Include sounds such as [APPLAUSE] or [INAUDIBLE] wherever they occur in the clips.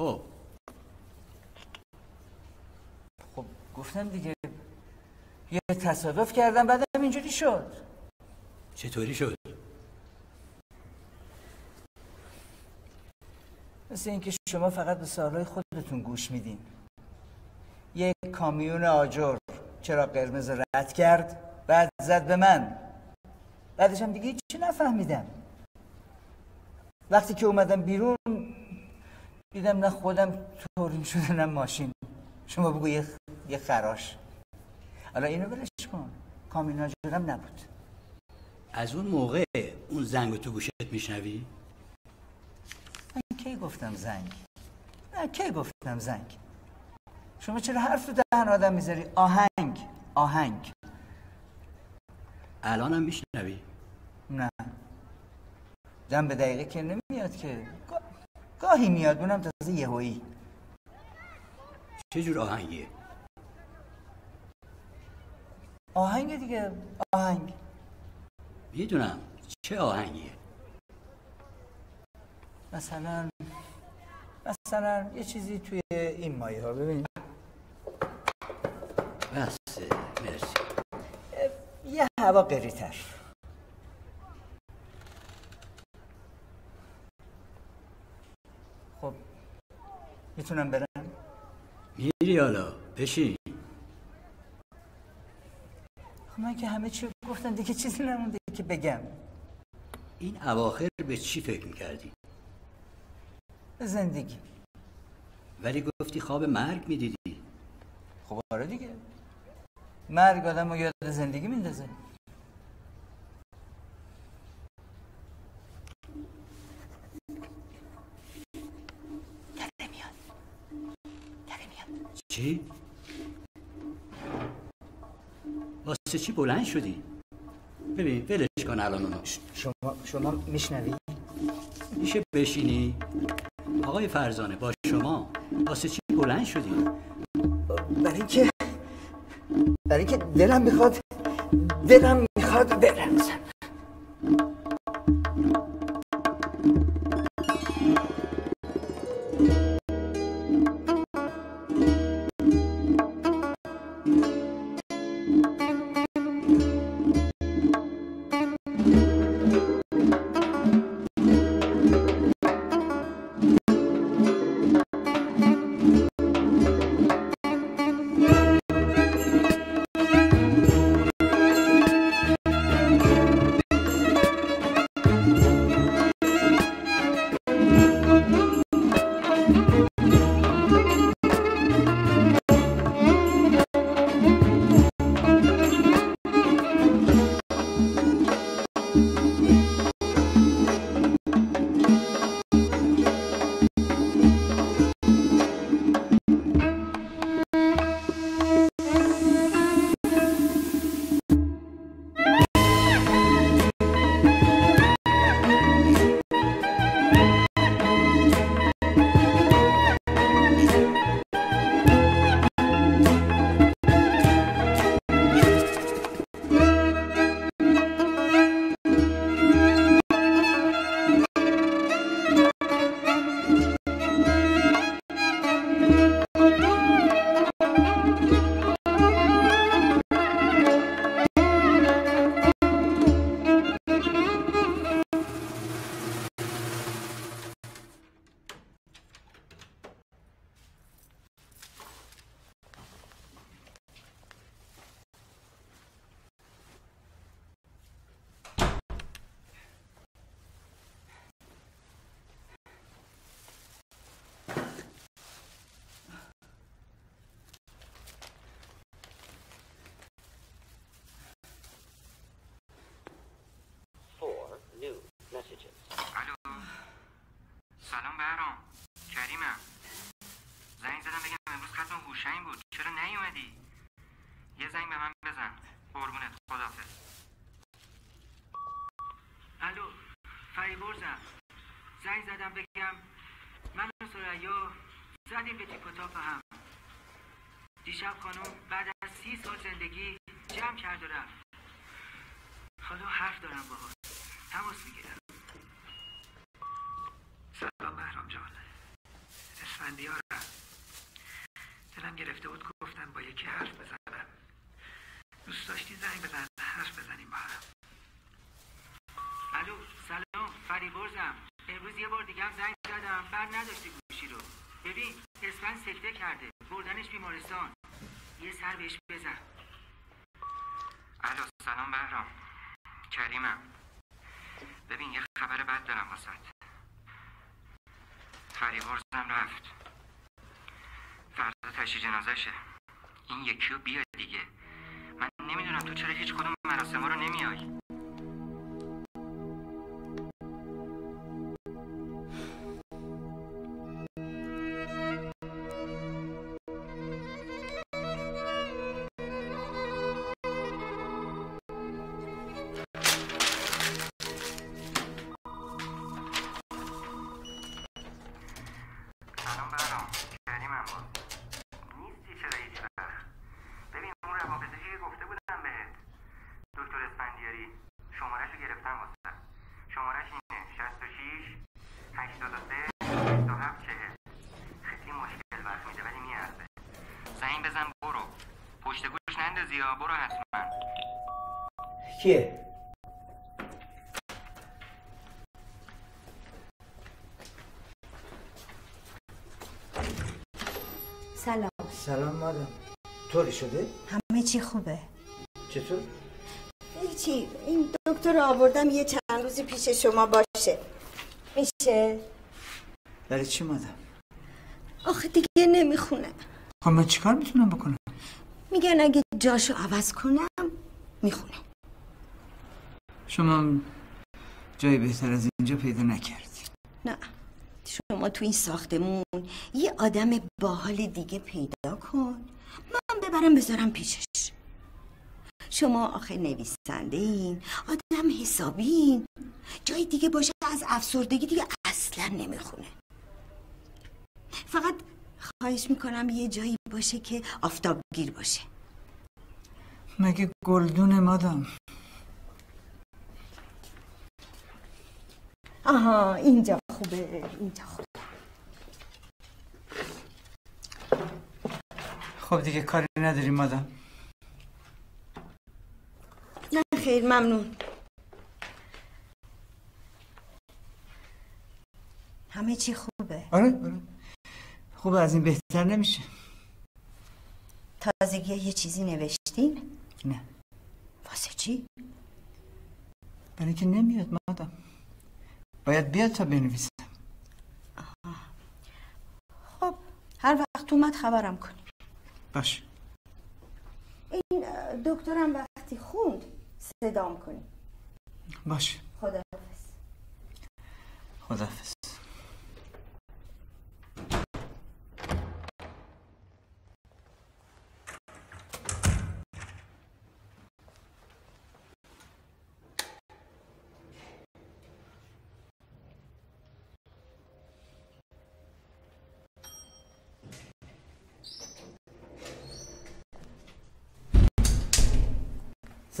خب. خب گفتم دیگه یه تصادف کردم بعدم اینجوری شد. چطوری شد؟ مثل اینکه شما فقط به سوالای خودتون گوش میدین. یک کامیون آجر چرا قرمز رد کرد بعد زد به من. بعدش هم دیگه چی نفهمیدم. وقتی که اومدم بیرون دیدم نه خودم توریم شده نه ماشین. شما بگو یه, یه خراش. حالا اینو ولش کن. کامیون آجرم نبود. از اون موقع اون زنگ تو گوشت میشنوی؟ من کی گفتم زنگ؟ نه کی گفتم زنگ؟ شما چرا حرف تو دهن آدم می‌ذاری؟ آهنگ آهنگ. الانم میشنوی؟ نه. دم به دقیقه که نمیاد که. گاهی میاد اونم تازه یهویی. چه جور آهنگیه؟ آهنگ دیگه آهنگ. می‌دونم چه آهنگیه؟ مثلا مثلا یه چیزی توی این مایه ها ببینید بس مرسی. یه هوا قریتر خب می‌تونم برم؟ میری حالا بشین. خب من که همه چی گفتم دیگه چیزی نمونده که بگم. این اواخر به چی فکر می‌کردی؟ به زندگی. ولی گفتی خواب مرگ می‌دیدی. خب آره دیگه. مرگ آدم رو یاد زندگی میندازه. چی؟ واسه چی بلند شدی؟ ببین ولش کن الان اونو شما شما میشنوی؟ میشه بشینی؟ آقای فرزانه با شما واسه چی بلند شدی؟ برای اینکه برای اینکه دلم می‌خواد دلم می‌خواد برم دیشب خانم بعد از سی سال زندگی جمع کرد و رفت. حالا حرف دارم باهاش تماس می‌گیرم. سلام بهرام جان. اسفندیارم دلم گرفته بود گفتم با یکی حرف بزنم. دوست داشتی زنگ بزن حرف بزنیم با هم. الو سلام فریبرزم. امروز یه بار دیگه هم زنگ زدم. بر نداشتی گوشی رو. ببین اسفند سکته کرده. بردنش بیمارستان. یه سر بهش بزن. الو سلام بهرام. کریمم. ببین یه خبر بد دارم واسط فریبرزم رفت. فردا تشی جنازشه این یکی رو بیا دیگه. من نمی‌دونم تو چرا هیچ کدوم مراسم رو نمیای. گوش نندازی یا برو حتما کیه؟ سلام سلام مادم طوری شده؟ همه چی خوبه چطور؟ هیچی این دکتر رو آوردم یه چند روزی پیش شما باشه میشه برای چی مادم؟ آخه دیگه نمی‌خونه خب من چیکار می‌تونم بکنم؟ میگن اگه جاشو عوض کنم می‌خونه. شما جای بهتر از اینجا پیدا نکردی. نه شما تو این ساختمون یه آدم باحال دیگه پیدا کن. من ببرم بذارم پیشش. شما آخه نویسنده این آدم حسابین. جای دیگه باشه از افسردگی دیگه اصلا نمی‌خونه. فقط خواهش می‌کنم یه جایی باشه که آفتابگیر باشه. مگه گلدون مادم آها اینجا خوبه اینجا خوبه. خب دیگه کاری نداری مادم نه خیر ممنون. همه چی خوبه؟ آره آره. خوب از این بهتر نمیشه. تازگی یه چیزی نوشتین؟ نه. واسه چی؟ برای که نمیاد مادم باید بیاد تا بنویسم. خب هر وقت اومد خبرم کنی باش. این دکترم وقتی خوند صدام کنی باش. خدا خدافز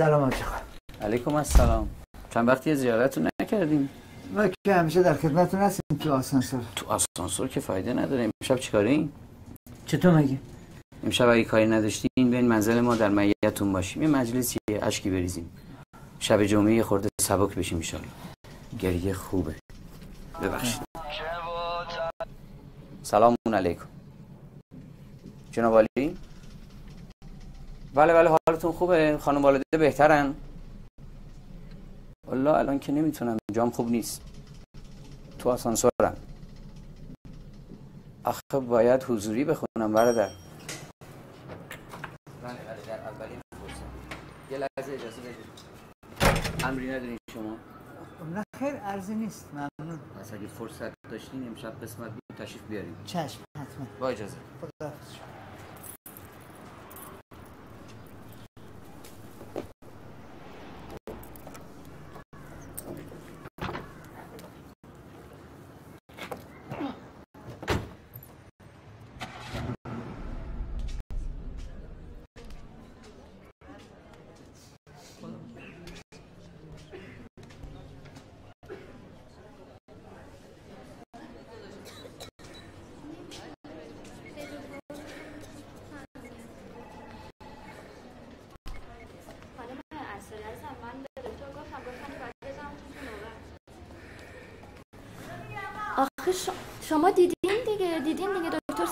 سلام آقا علیکم السلام. چند وقتی زیارتتون نکردیم؟ ما که همیشه در خدمتتون هستیم تو آسانسور. تو آسانسور که فایده نداره. امشب چیکارین چطور مگه؟ امشب اگه کاری نداشتین بیاین منزل ما در معیتون باشیم. یه مجلسی اشکی بریزیم. شب جمعه یه خورده سبک بشیم ان گریه خوبه. ببخشید. سلام علیکم. جناب علی؟ بله بله حالتون خوبه؟ خانم والده بهترن؟ والله الان که نمی‌تونم جام خوب نیست. تو آسانسورم. آخه باید حضوری بخونم برادر. بله بله در اولین فرصت یه لحظه اجازه بدید امری ندارین شما؟ نه خیر ارزی نیست. ممنون. پس اگه فرصت داشتین امشب قسمت بود تشریف بیارین. چشم حتما. با اجازه. خداحافظ.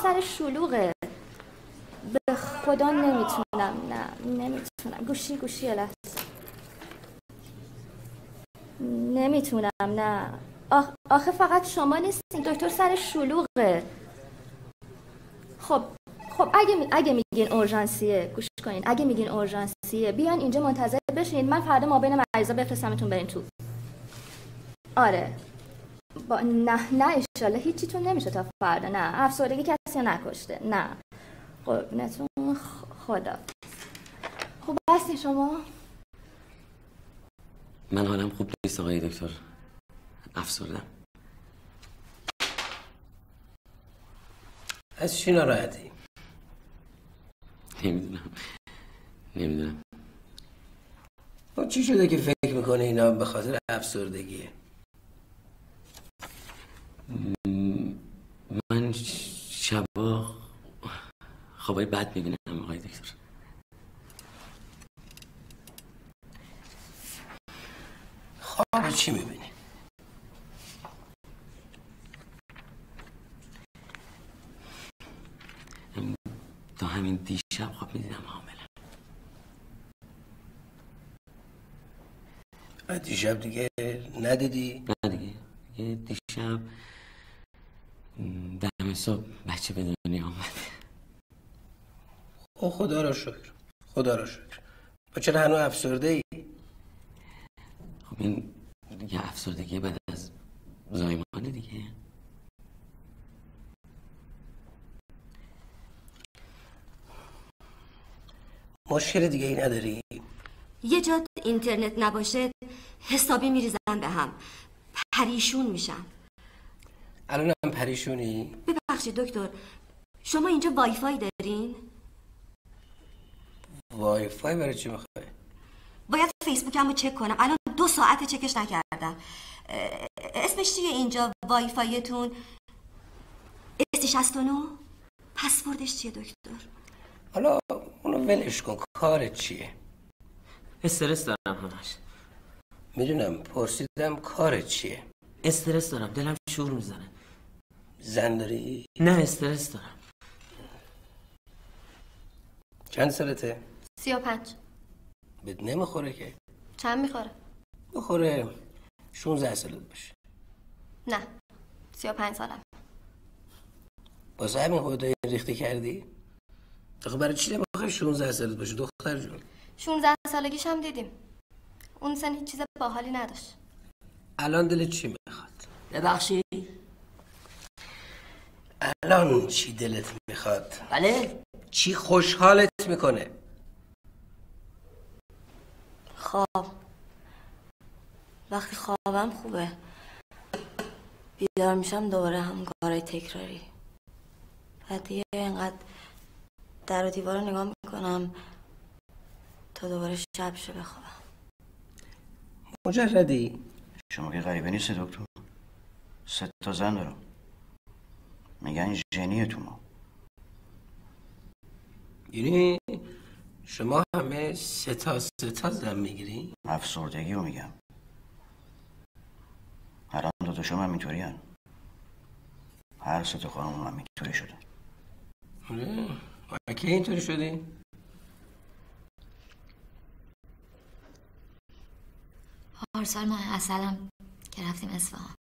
سر شلوغه. به خدا نمی‌تونم نه نمی‌تونم. گوشی گوشی لحظه. نمی‌تونم نه. آخ... آخه فقط شما نیستین. دکتر سر شلوغه. خب خب اگه. اگه میگین اورژانسیه گوش کنین. اگه میگین اورژانسیه بیان اینجا منتظر بشین. من فردا ما بین مریضا بفرستمتون برین تو. آره. با... نه نه ایشالا هیچیتون نمیشه تا فردا. نه افسردگی کسی نکشته. نه. قربونتون. خدا. خب هستین شما؟ من حالم خوب نیست آقای دکتر. افسردم. از چی ناراحتی؟ نمی‌دونم. نمی‌دونم. خب چی شده که فکر می‌کنه اینا به خاطر افسردگیه؟ من شبا خوابای بد می‌بینم آقای دکتر خواب چی می‌بینی؟ تا همین دیشب خواب می‌دیدم حاملم دیشب دیگه ندیدی؟ نه دیگه دیگه دیشب دم صبح. بچه به دنیا آمد. او خدا را شکر. خدا را شکر. با چرا هنو افسرده ای؟ خب این دیگه افسردگی بعد از زایمان دیگه. مشکل دیگه ای نداری؟ یه جا اینترنت نباشه حسابی میریزم به هم. پریشون میشم. الان هم پریشونی؟ ببخشید دکتر شما اینجا وای فای دارین؟ وای فای برای چی می‌خوای؟ باید فیسبوکم رو چک کنم الان دو ساعت چکش نکردم اسمش چیه اینجا وای فایتون؟ اسی 69 پسوردش چیه دکتر؟ حالا اونو ولش کن کارت چیه؟ استرس دارم همش می‌دونم پرسیدم کارت چیه؟ استرس دارم دلم شور می‌زنه زن داری؟ نه استرس دارم چند سالته؟ سی و پنج بهت نمی‌خوره که چند می‌خوره؟ بخوره 16 سالت باشه نه سی و پنج سالم واسه همین خودت ریخته کردی؟ آخه برای چی نمی‌خوای 16 سالت باشه دختر جون 16 سالگیش هم دیدیم اون سن هیچ چیز باحالی نداشت الان دلت چی می‌خواد؟ ببخشید الان چی دلت می‌خواد؟ بله. چی خوشحالت می‌کنه؟ خواب وقتی خوابم خوبه. بیدار میشم دوباره هم کارهای تکراری. بعد دیگه اینقدر در و دیوار رو نگاه می‌کنم تا دوباره شب شه بخوابم. مجردی؟ شما که غریبه نیست دکتر. سه تا زن دارم. میگن ژنیه تو ما یعنی شما همه سه تا سه تا زن می‌گیری؟ افسردگی رو میگم الان دو تا شما هم اینطوری هن. هر سه تا خانم هم اینطوری شده آره و کی اینطوری شدی؟ پارسال ماه اصلم که رفتیم اصفهان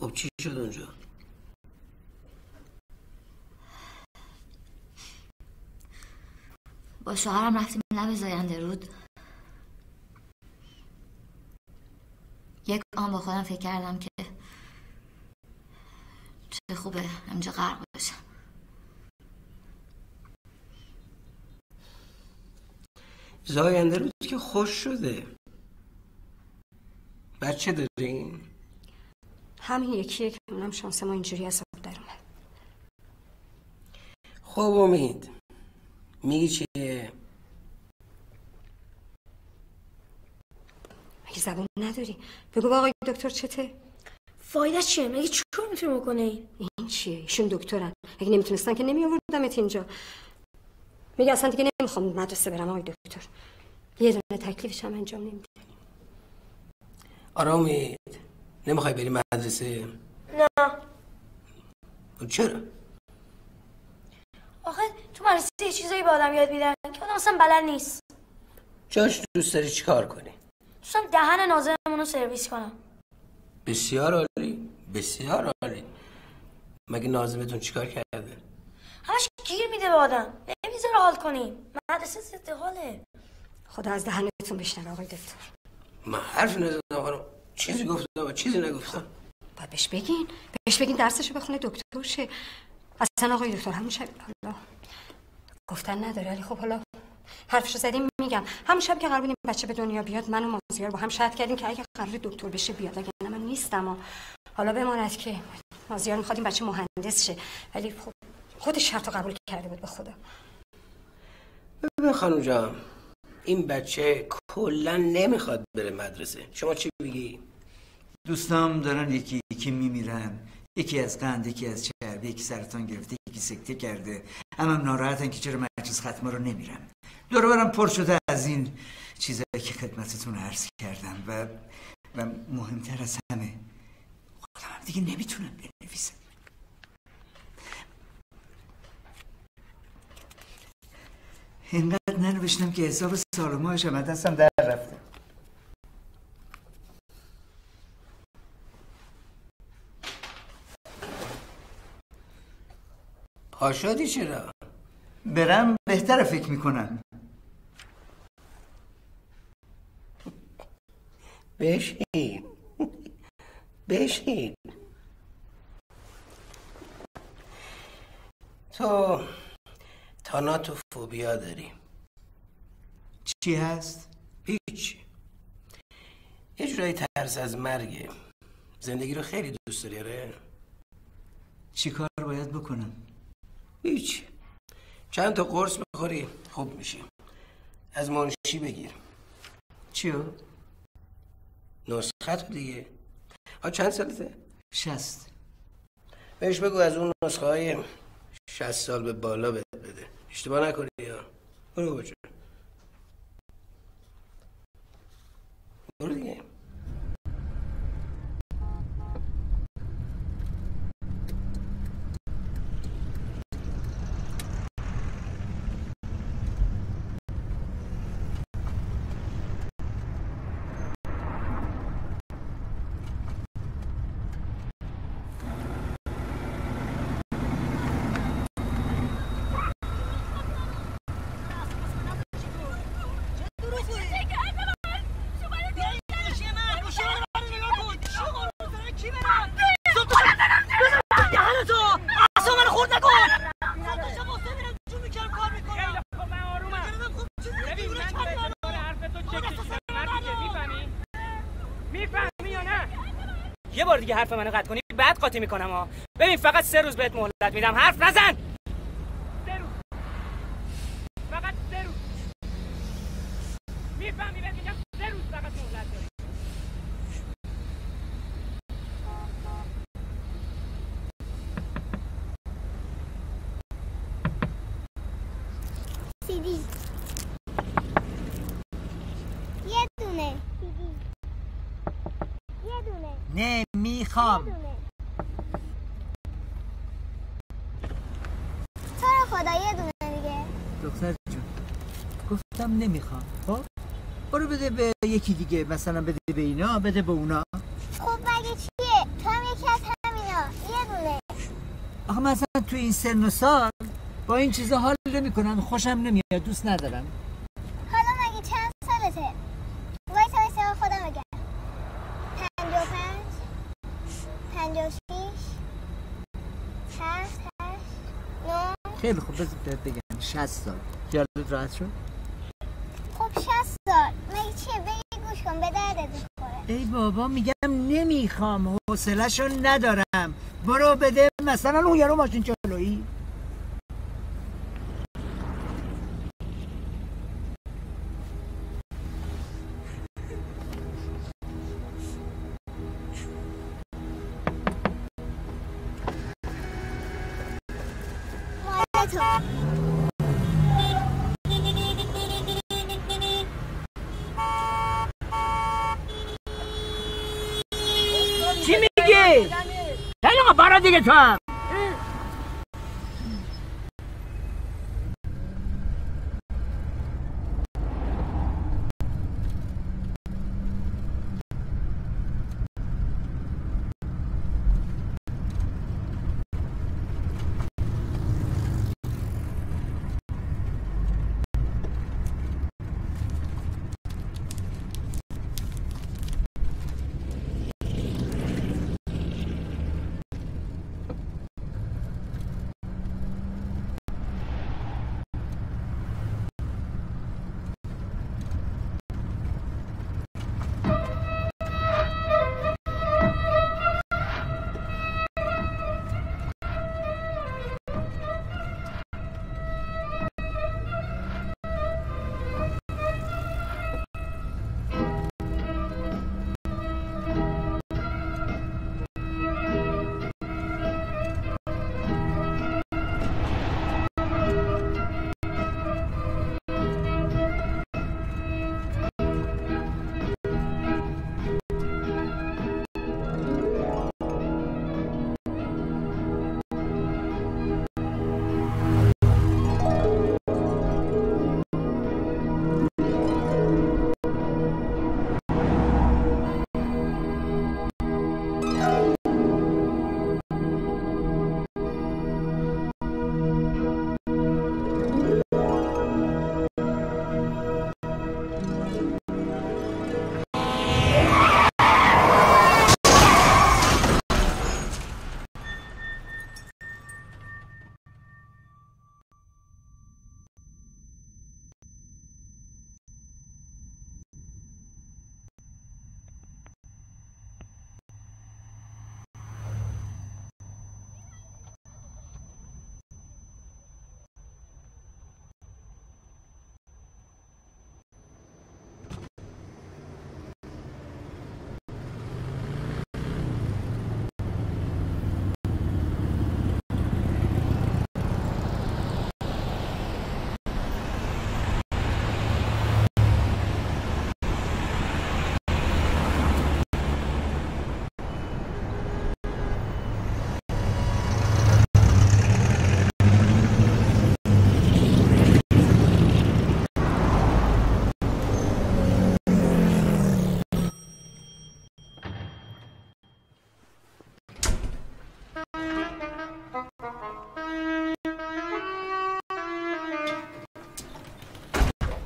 خب چی شد اونجا؟ با شوهرم رفتیم لب زاینده رود یک آن با خودم فکر کردم که چه خوبه همینجا غرق باشم زاینده رود که خوش شده بچه دارین؟ همین یکیه که اونم شانس ما اینجوری حساب در اومد. خب امید میگی چیه؟ مگه زبون نداری؟ بگو با آقای دکتر چته؟ فایده چیه؟ مگه چیکار می‌تونه بکنه این این چیه؟ ایشون دکترن. اگه نمی‌تونستن که نمی آوردمت اینجا. میگه اصلا دیگه نمی‌خوام مدرسه برم آقای دکتر. یه دونه تکلیفش هم انجام نمیده آرامید نمی‌خوای بری مدرسه؟ نه. خب چرا؟ آخه تو مدرسه یه چیزایی به آدم یاد میدن که آدم اصلا بلد نیست. جاش دوست داری چیکار کنی؟ دوستم دهن ناظرمون رو سرویس کنم. بسیار عالی بسیار عالی. مگه نازمتون چیکار کرده؟ همش گیر میده به آدم. نمی‌ذاره حال کنیم مدرسه ضد حاله. خدا از دهنتون بشنوه آقای دکتر. من حرف نزدم خانم. چیزی گفتم و چیزی نگفتم. باید بهش بگین. بهش بگین درسشو بخونه دکتر شه. اصلا آقای دکتر همون شب حالا گفتن نداره ولی خب حالا حرفشو زدیم میگم. همون شب که قرار بود این بچه به دنیا بیاد من و مازیار با هم شرط کردیم که اگه قرار دکتر بشه بیاد اگه نه من نیستم. و حالا بماند که مازیار می‌خواد این بچه مهندس شه. ولی خب خودش شرط قبول کرده بود به خدا. ببین خانم جان این بچه کلا نمی‌خواد بره مدرسه. شما چی بگی دوستام دارن یکی یکی میمیرن. یکی از قند یکی از چربی یکی سرطان گرفته یکی سکته کرده. اما ناراحتن که چرا مجلس ختمه رو نمیرن. دور برم پر شده از این چیزایی که خدمتتون عرض کردم و و مهمتر از همه خودم هم دیگه نمی‌تونم بنویسم. اینقدر ننوشتم که حساب سال و دستم در رفته. پاشادی چرا؟ برم بهتر فکر می‌کنم. بشین. بشین. تو تاناتوفوبیا داری چی هست؟ هیچ یه جورایی ترس از مرگه. زندگی رو خیلی دوست داری آره؟ چی کار باید بکنم؟ هیچ. چند تا قرص بخوری خوب میشی. از منشی بگیر. چیو؟ نسخه تو دیگه. ها چند سالته؟ شست بهش بگو از اون نسخه های شست سال به بالا بده. اشتباه نکنی یا. برو بچه برو دیگه. یه بار دیگه حرف منو قطع کنی بعد قاطی می‌کنم ها. ببین فقط سه روز بهت مهلت میدم. حرف نزن! سه روز. فقط سه روز. می‌فهمی؟ بهت میگم سه روز فقط مهلت داری سیدی یه دونه سیدی یه دونه نمی‌خوام. تو رو خدا یه دونه دیگه؟ دختر جون گفتم نمی‌خوام. خب؟ برو بده به یکی دیگه مثلا بده به اینا بده به اونا. خب مگه چیه؟ تو هم یکی از همینا. یه دونه. آخه مثلا تو این سن و سال با این چیزا حال نمی‌کنم. خوشم نمیاد دوست ندارم. حالا مگه چند سالته؟ 60 69 خیلی خوب بذار بهت بگم. 60 سال. یادت راحت شد؟ خب 60 سال. مگه چه بگی گوش کن به دردت ای بابا میگم نمی‌خوام حوصله‌شو ندارم. برو بده مثلا اون یارو ماشین چلویی 저. 지미기! 대령아 말아지겠어!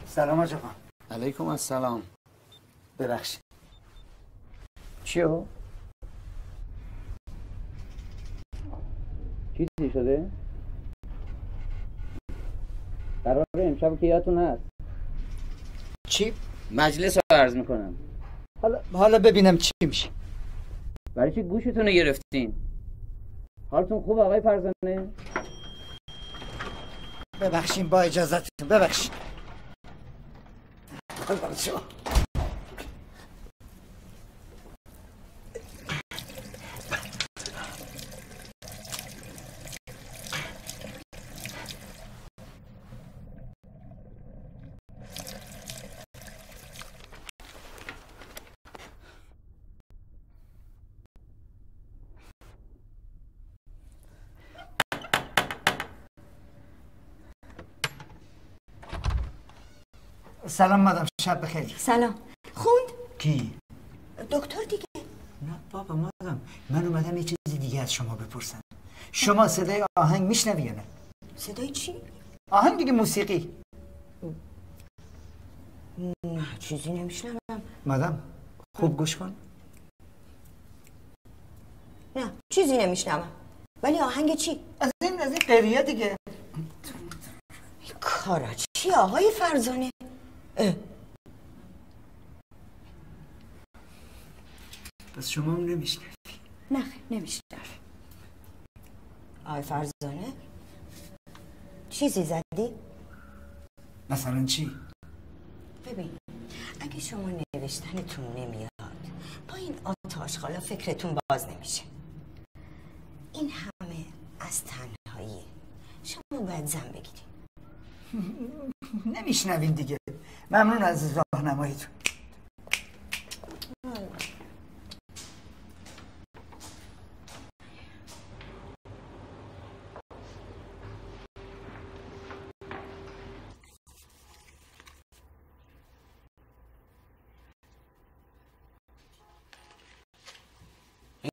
سلام خان علیکم السلام ببخشید چیو؟ چیزی شده؟ قرار امشب که یادتون هست چی؟ مجلس رو عرض می‌کنم حالا حالا ببینم چی میشه برای چی گوشتون رو گرفتین؟ حالتون خوب آقای فرزانه؟ ببخشید با اجازتون ببخشید سلام مادام شب بخیر سلام خوند کی؟ دکتر دیگه نه بابا مادام من اومدم یه چیز دیگه از شما بپرسم شما صدای آهنگ میشنوی یا نه؟ صدای چی؟ آهنگ دیگه موسیقی نه چیزی نمیشنوم مادام خوب گوش کن نه چیزی نمیشنوم ولی آهنگ چی؟ از این از این قریه دیگه کارا چی آقای فرزانه؟ پس شما هم نمیشنوی؟ نه خیر، نمیشنوم. آقای فرزانه؟ چیزی زدی؟ مثلا چی؟ ببین اگه شما نوشتنتون نمیاد با این آتاش حالا فکرتون باز نمیشه. این همه از تنهایی. شما باید زن بگیرید. نمیشنوین دیگه. ممنون از راه راهنماییتون.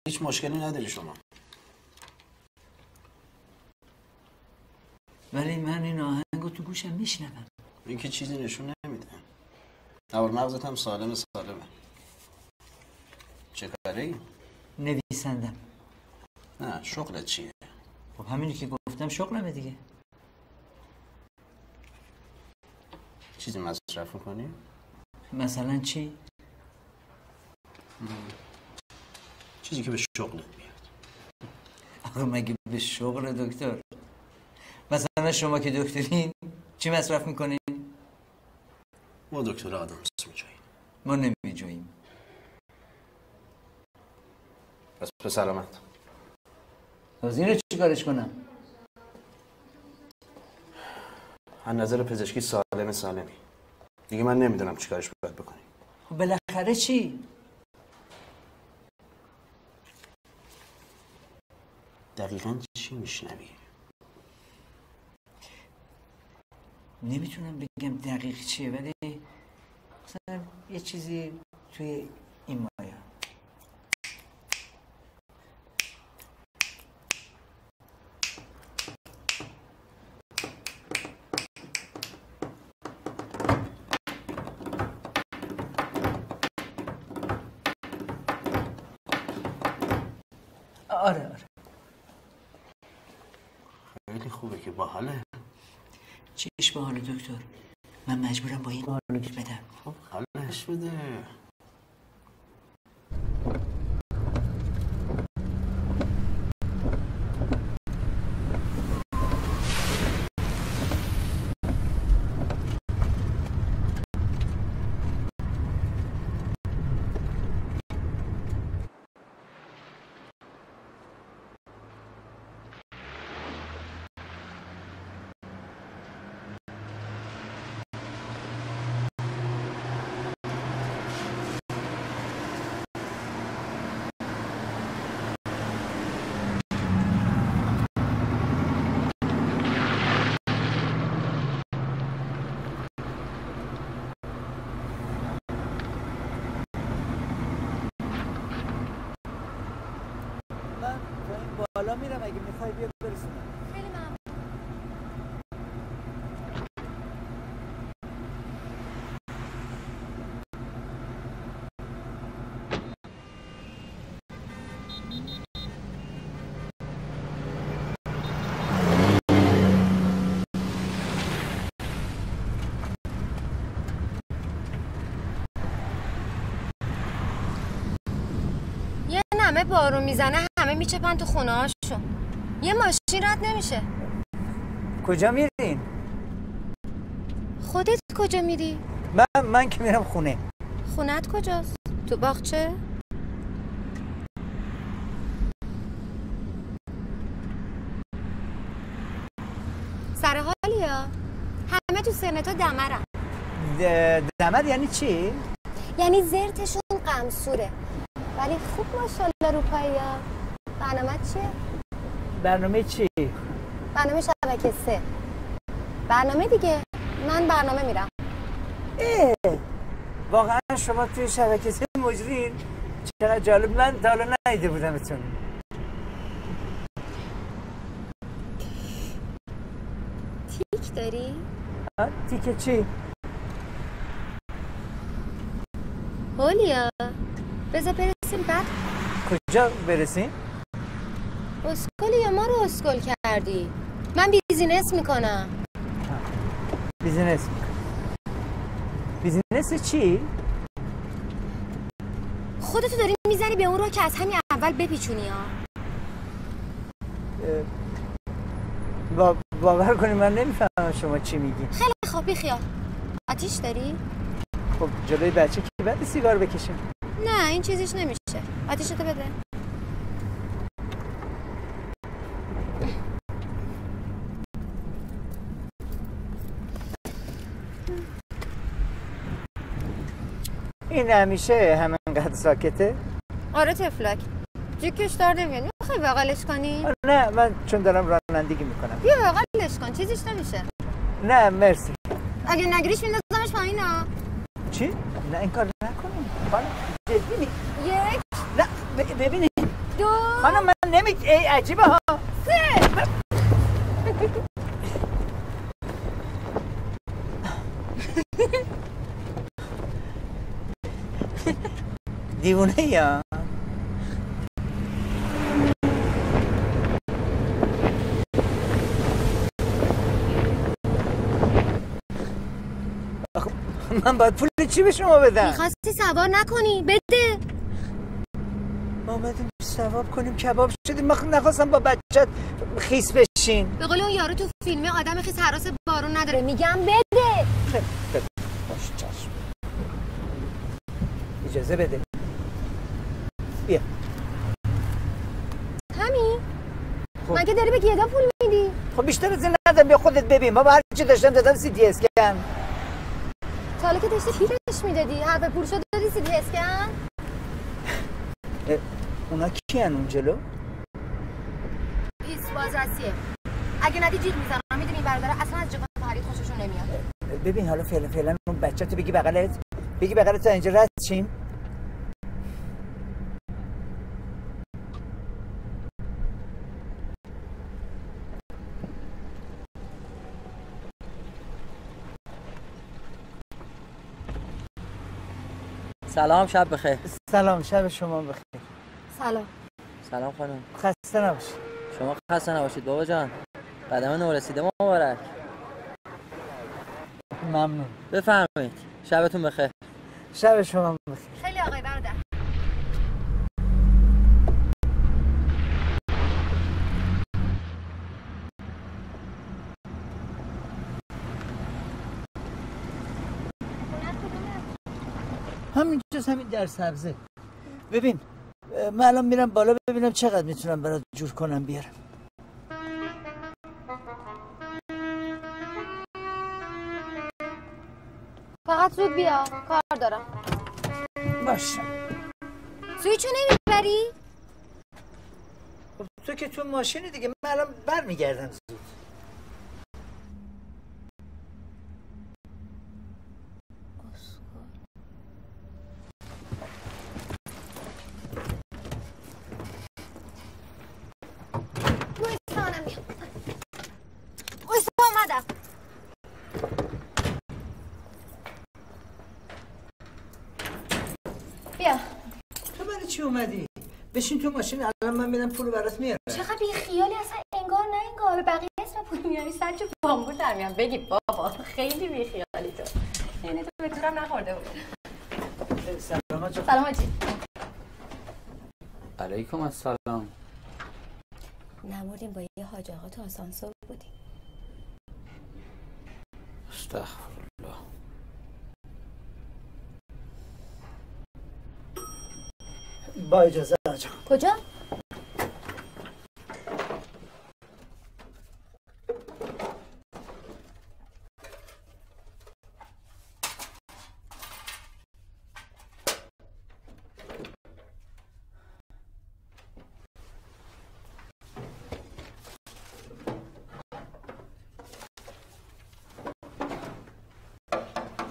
هیچ مشکلی نداری شما. ولی من این آهن تو گوشم میشنوم این که چیزی نشون نمیده نوار مغزت هم سالم سالمه چه کاره ای؟ نویسندم نه شغلت چیه؟ خب همینی که گفتم شغلمه دیگه چیزی مصرف می‌کنی؟ مثلا چی؟ چیزی که به شغلت میاد آقا مگه به شغل دکتر مثلا شما که دکترین چی مصرف می‌کنین؟ ما دکتر آدمس میجاییم ما نمیجوییم پس به سلامت از این رو چی کارش کنم؟ از نظر پزشکی سالم سالمی دیگه من نمی‌دونم چی کارش باید بکنیم خب بالاخره چی؟ دقیقا چی میشنوی؟ نمی‌تونم بگم دقیق چیه ولی مثلا یه چیزی توی این مایه آره آره خیلی خوبه که باحاله چیش با حال دکتر من مجبورم با این حالش بدم. خب؟ حالش بده من با این بالا میرم اگه می‌خوای بیا برسونم نمه بارون می‌زنه همه میچپن تو خونه یه ماشین رد نمیشه کجا میرین؟ خودت کجا میری؟ من من که میرم خونه خونت کجاست؟ تو باغچه؟ سر همه تو سن تو دمرن د- دمر یعنی چی؟ یعنی زرتشون قمصوره ولی خوب ماشاءالله رو ها برنامه چیه؟ برنامه چی؟ برنامه شبکه سه. برنامه دیگه. من برنامه میرم. اه. واقعا شما توی شبکه سه مجرین؟ چقدر جالب. من تا حالا ندیده بودمتون تیک داری؟ آه، تیکه چی؟ هولیا. بذار برسیم بعد. کجا برسیم؟ اسکلی یا ما رو اسکل کردی؟ من business می‌کنم. business business چی؟ خودتو داری می‌زنی به اون رو که از همین اول بپیچونی ها. با باور کنی من نمی‌فهمم شما چی میگی. خیلی خوب بیخیال آتیش داری؟ خب جلوی بچه که بعد سیگار بکشیم؟ نه این چیزیش نمیشه. آتیشتو بده. این همیشه همینقدر ساکته؟ آره تفلک. جیکش دار نمیاد. می‌خوای بغلش کنی؟ آه، نه من چون دارم رانندگی می‌کنم. بیا بغلش کن چیزیش نمیشه. نه مرسی. اگه نگیریش میندازمش پایین ها چی؟ نه این کار نکنیم. خانم جدی نی- یک. نه ب- ببینید دو. خانم من نمی ای عجیبه ها. سه. [LAUGHS] [LAUGHS] دیوونه یا من باید پول چی به شما بدم؟ می‌خواستی سوار نکنی بده. ما اومدیم ثواب کنیم کباب شدیم. من نخواستم با بچت خیس بشین. به قول اون یارو تو فیلم آدم خیس حراس بارون نداره. میگم بده بده. باش چشم اجازه بده. بیا. همین خب. مگه داری به گیدا پول میدی؟ خب بیشتر از این ندارم بیا خودت ببین. بابا هر چی داشتم دادم سی دی اسکن تا حالا که داشتی پیرش می‌دادی. حرف پول شده دادی سی دی اسکن اونا کیان اون جلو؟ پیس بازرسیه اگه ندی جیغ می‌زنم. می‌دونی این برادر اصلا از جیغ فرید خوششون نمیاد. ببین حالا فعلا فعلا اون بچه تو بگی بغلت. بگی بغلت تا اینجا رد شیم. سلام شب بخیر. سلام شب شما بخیر. سلام. سلام خانم. خسته نباشید. شما خسته نباشید بابا جان. قدم نورسیده مبارک. ممنون. بفرمایید. شبتون بخیر. شب شما بخیر خیلی آقای برادر همینجاست همین در سبزه. ببین من الان میرم بالا ببینم چقدر می‌تونم برات جور کنم بیارم. فقط زود بیا کار دارم. باشه. سویچو نمی‌بری؟ خب تو که تو ماشینی دیگه من الان برمیگردم زود وایسا منم میام وایسا آمدم بیا تو برای چی اومدی؟ بشین تو ماشین الان من میرم پول برات میارم. چقدر بی خیالی اصلا انگار نه انگار. به بقیه اسم پول میاری سر چه بامبول در میان بگی بابا خیلی بی خیالی تو. یعنی تو به دورم نخورده بود سلامت جان. سلام حاجی علیکم السلام. نمردیم با یه حاج آقا تو آسانسور بودیم. استغفرالله با اجازه آجا کجا؟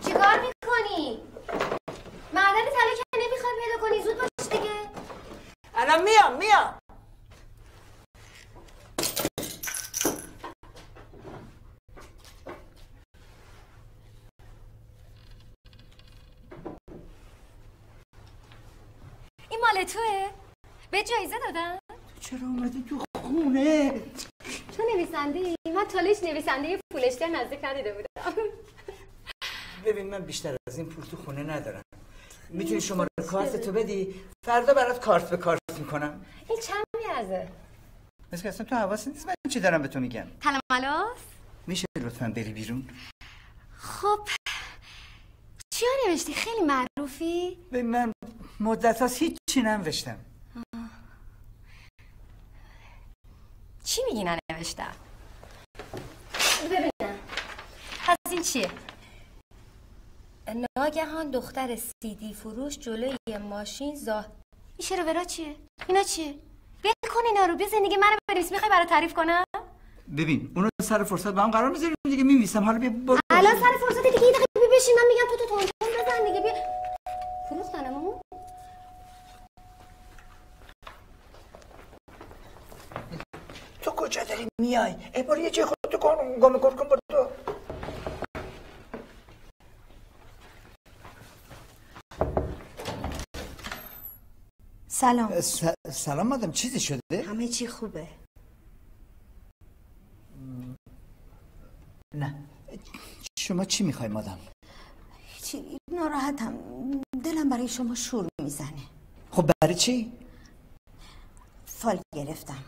چیکار می‌کنی؟ معدن طلا که نمی‌خوای پیدا کنی زود باش دیگه الان میام میام این مال توه؟ به جایزه دادن؟ چرا اومدی تو خونه تو نویسنده ای؟ من تالش نویسنده پولشتر نزدیک ندیده بودم ببین من بیشتر از این پول تو خونه ندارم می‌تونی شماره کارت تو بدی فردا برات کارت به کارت می‌کنم این چند میارزه؟ مثل که اصلا تو حواست نیست من چی دارم به تو میگم تلملاس؟ میشه لطفا بری بیرون خب چیا نوشتی؟ خیلی معروفی؟ ببین من مدت هست هیچی ننوشتم چی میگی ننوشتم؟ ببینم پس این چیه؟ ناگهان دختر سیدی فروش جلوی ماشین زاه این شروورا چیه؟ اینا چیه؟ بیا کن اینا رو بیا زندگی منو بریس می‌خوای برای تعریف کنم؟ ببین اونو سر فرصت با هم قرار می‌ذاریم دیگه. میمیسم حالا بیا برو. حالا سر فرصت دیگه یه دقیقه بشین. من میگم تو تو تون تون بزن دیگه. بیا. فروختنمون تو کجا داری؟ میای؟ ای برو یه چی خودتو کن. گم کن کن برو تو. سلام س- سلام مادم چیزی شده؟ همه چی خوبه نه شما چی می‌خوای مادم؟ چی ناراحتم دلم برای شما شور می‌زنه خب برای چی؟ فال گرفتم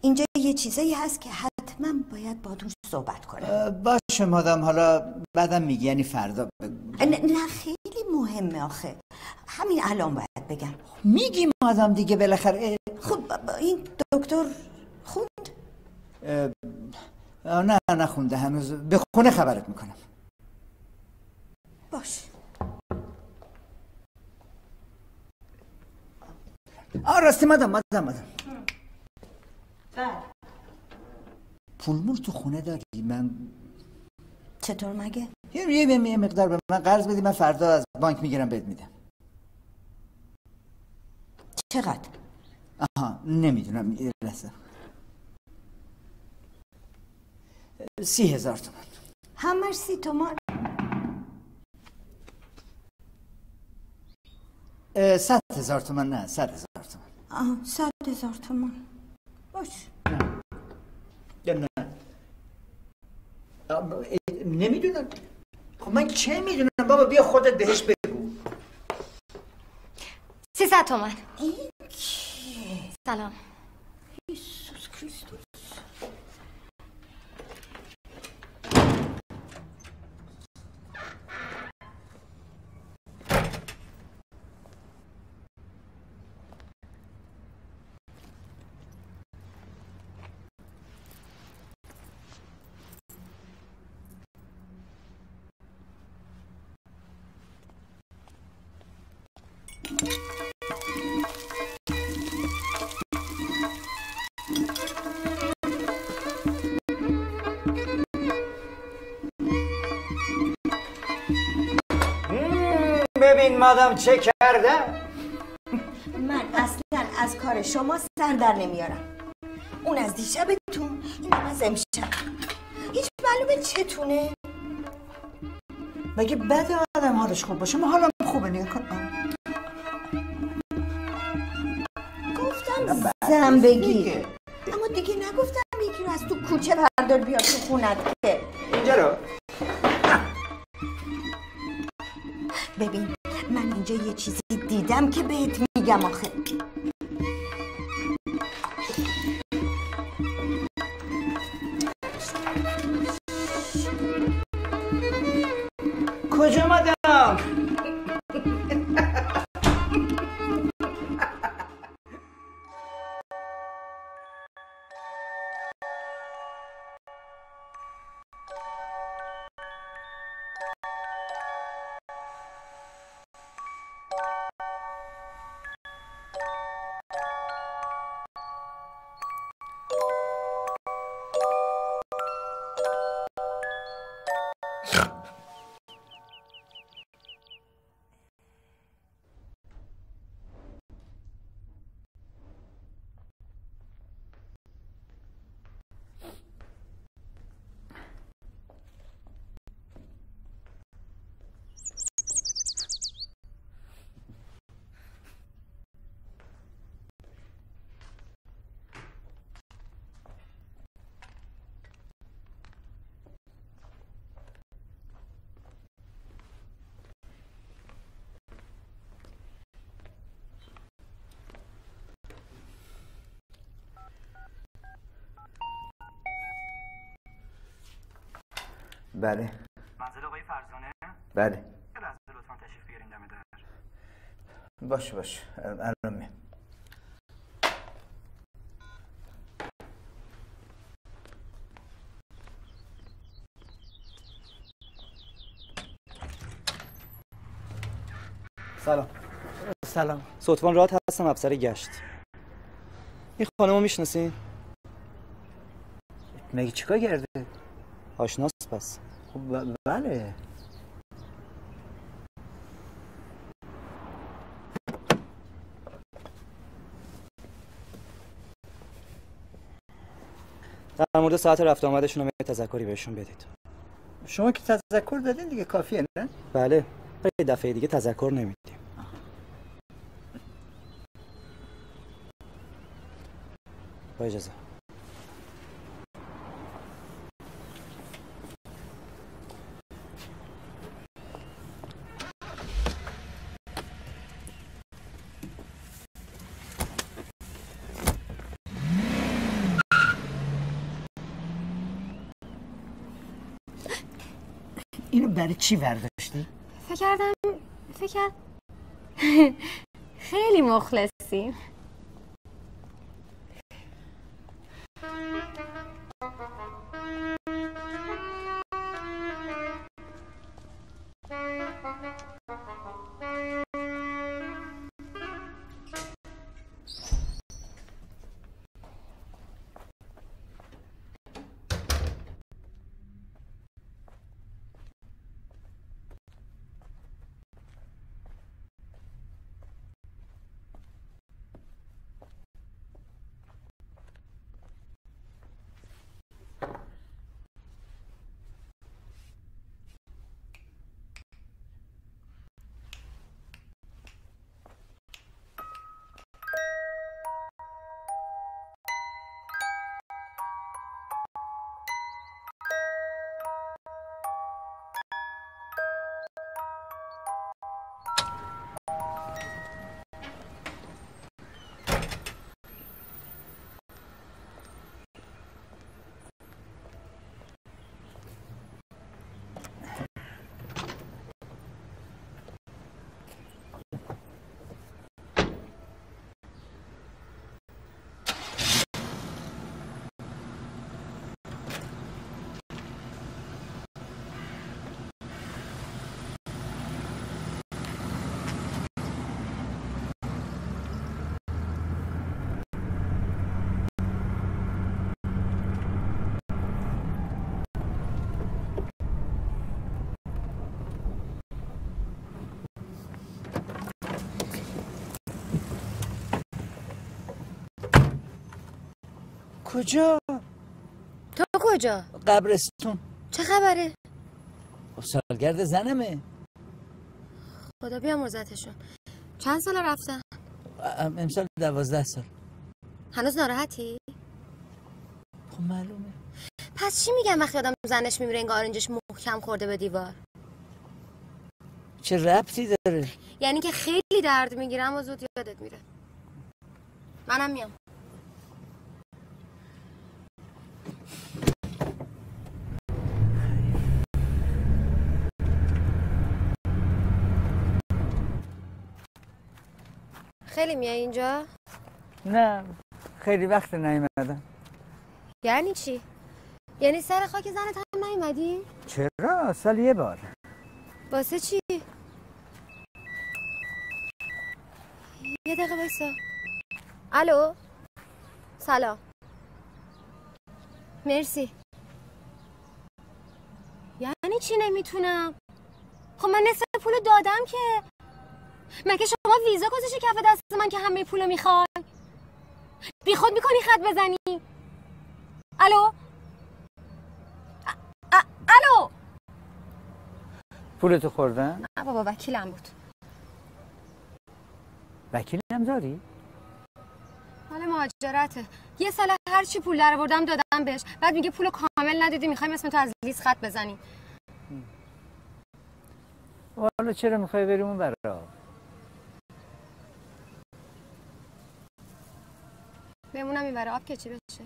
اینجا یه چیزایی هست که حتما باید باتون صحبت کنم باشه مادم حالا بعدم میگی یعنی فردا. نه نه، خیلی مهمه آخه. همین الان باید بگم. میگی مادم دیگه بالاخره. خب با این دکتر خوند؟ نه نخونده هنوز. به خونه خبرت می‌کنم. باش. آه راستی مادم مادم مادم پول مول تو خونه داری؟ من چطور مگه؟ یه یه یه مقدار به من قرض بدی من فردا از بانک می‌گیرم بهت میدم. چقدر؟ آها نمی‌دونم یه لحظه. سی هزار تومن همش سی تومان؟ صد هزار تومن نه صد هزار تومن آه صد هزار تومان. باش. نه. نمی‌دونم. خب من چه می‌دونم؟ بابا بیا خودت بهش بگو. سیصد تومن. سلام. ببین مادام چه کردم؟ من اصلا از کار شما سر در نمیارم. اون از دیشبتون این از امشب. هیچ معلومه چتونه. مگه بد آدم حالش خوب باشه؟ ما حالا خوبه نگاه کن. گفتم زن بگیر. اما دیگه نگفتم یکی رو از تو کوچه بردار بیار تو خونت. که اینجا رو. ببین من اینجا یه چیزی دیدم که بهت میگم آخه. کجا مادام بله. منزل آقای فرزانه؟ بله. یه لحظه لطفا تشریف بیارین دم در. باشه باشه. الان میام. سلام. سلام. صوتوان راد هستم افسر گشت. این خانمو می‌شناسین؟ مگه چیکار کرده؟ آشناست پس. خب ب- بله. در مورد ساعت رفت آمدشون هم یه تذکری بهشون بدید. شما که تذکر دادین دیگه کافیه نه؟ بله. یه دفعه دیگه تذکر نمیدیم. با اجازه اینو برای چی برداشتی؟ فکر کردم فکر [LAUGHS] خیلی مخلصیم کجا؟ تو کجا؟ قبرستون چه خبره؟ خب سالگرد زنمه خدا بیامرزتشون چند سال رفتن؟ ام- امسال دوازده سال هنوز ناراحتی؟ خب معلومه پس چی میگم وقتی آدم زنش میمیره انگار آرنجش محکم خورده به دیوار چه ربطی داره یعنی که خیلی درد می‌گیرم و زود یادت میره منم میام خیلی میای اینجا؟ نه خیلی وقت نیومدم یعنی چی؟ یعنی سر خاک زنت هم نیومدی؟ چرا سال یه بار واسه چی؟ یه دقیقه بایستا الو سلام مرسی یعنی چی نمی‌تونم؟ خب من نصف پولو دادم که مگه شما ویزا گذاشتی کف دست من که همه پولو می‌خوای؟ بی خود می‌کنی خط بزنی؟ الو؟ الو؟ پولتو خوردن؟ نه بابا وکیلم بود. وکیلم داری حال مهاجرته. یه سال هر چی پول در بردم دادم بهش. بعد میگه پولو کامل ندیدی می‌خوایم اسم تو از لیست خط بزنیم حالا چرا می‌خوای بریم اون برا بمونم این آب که چی بشه؟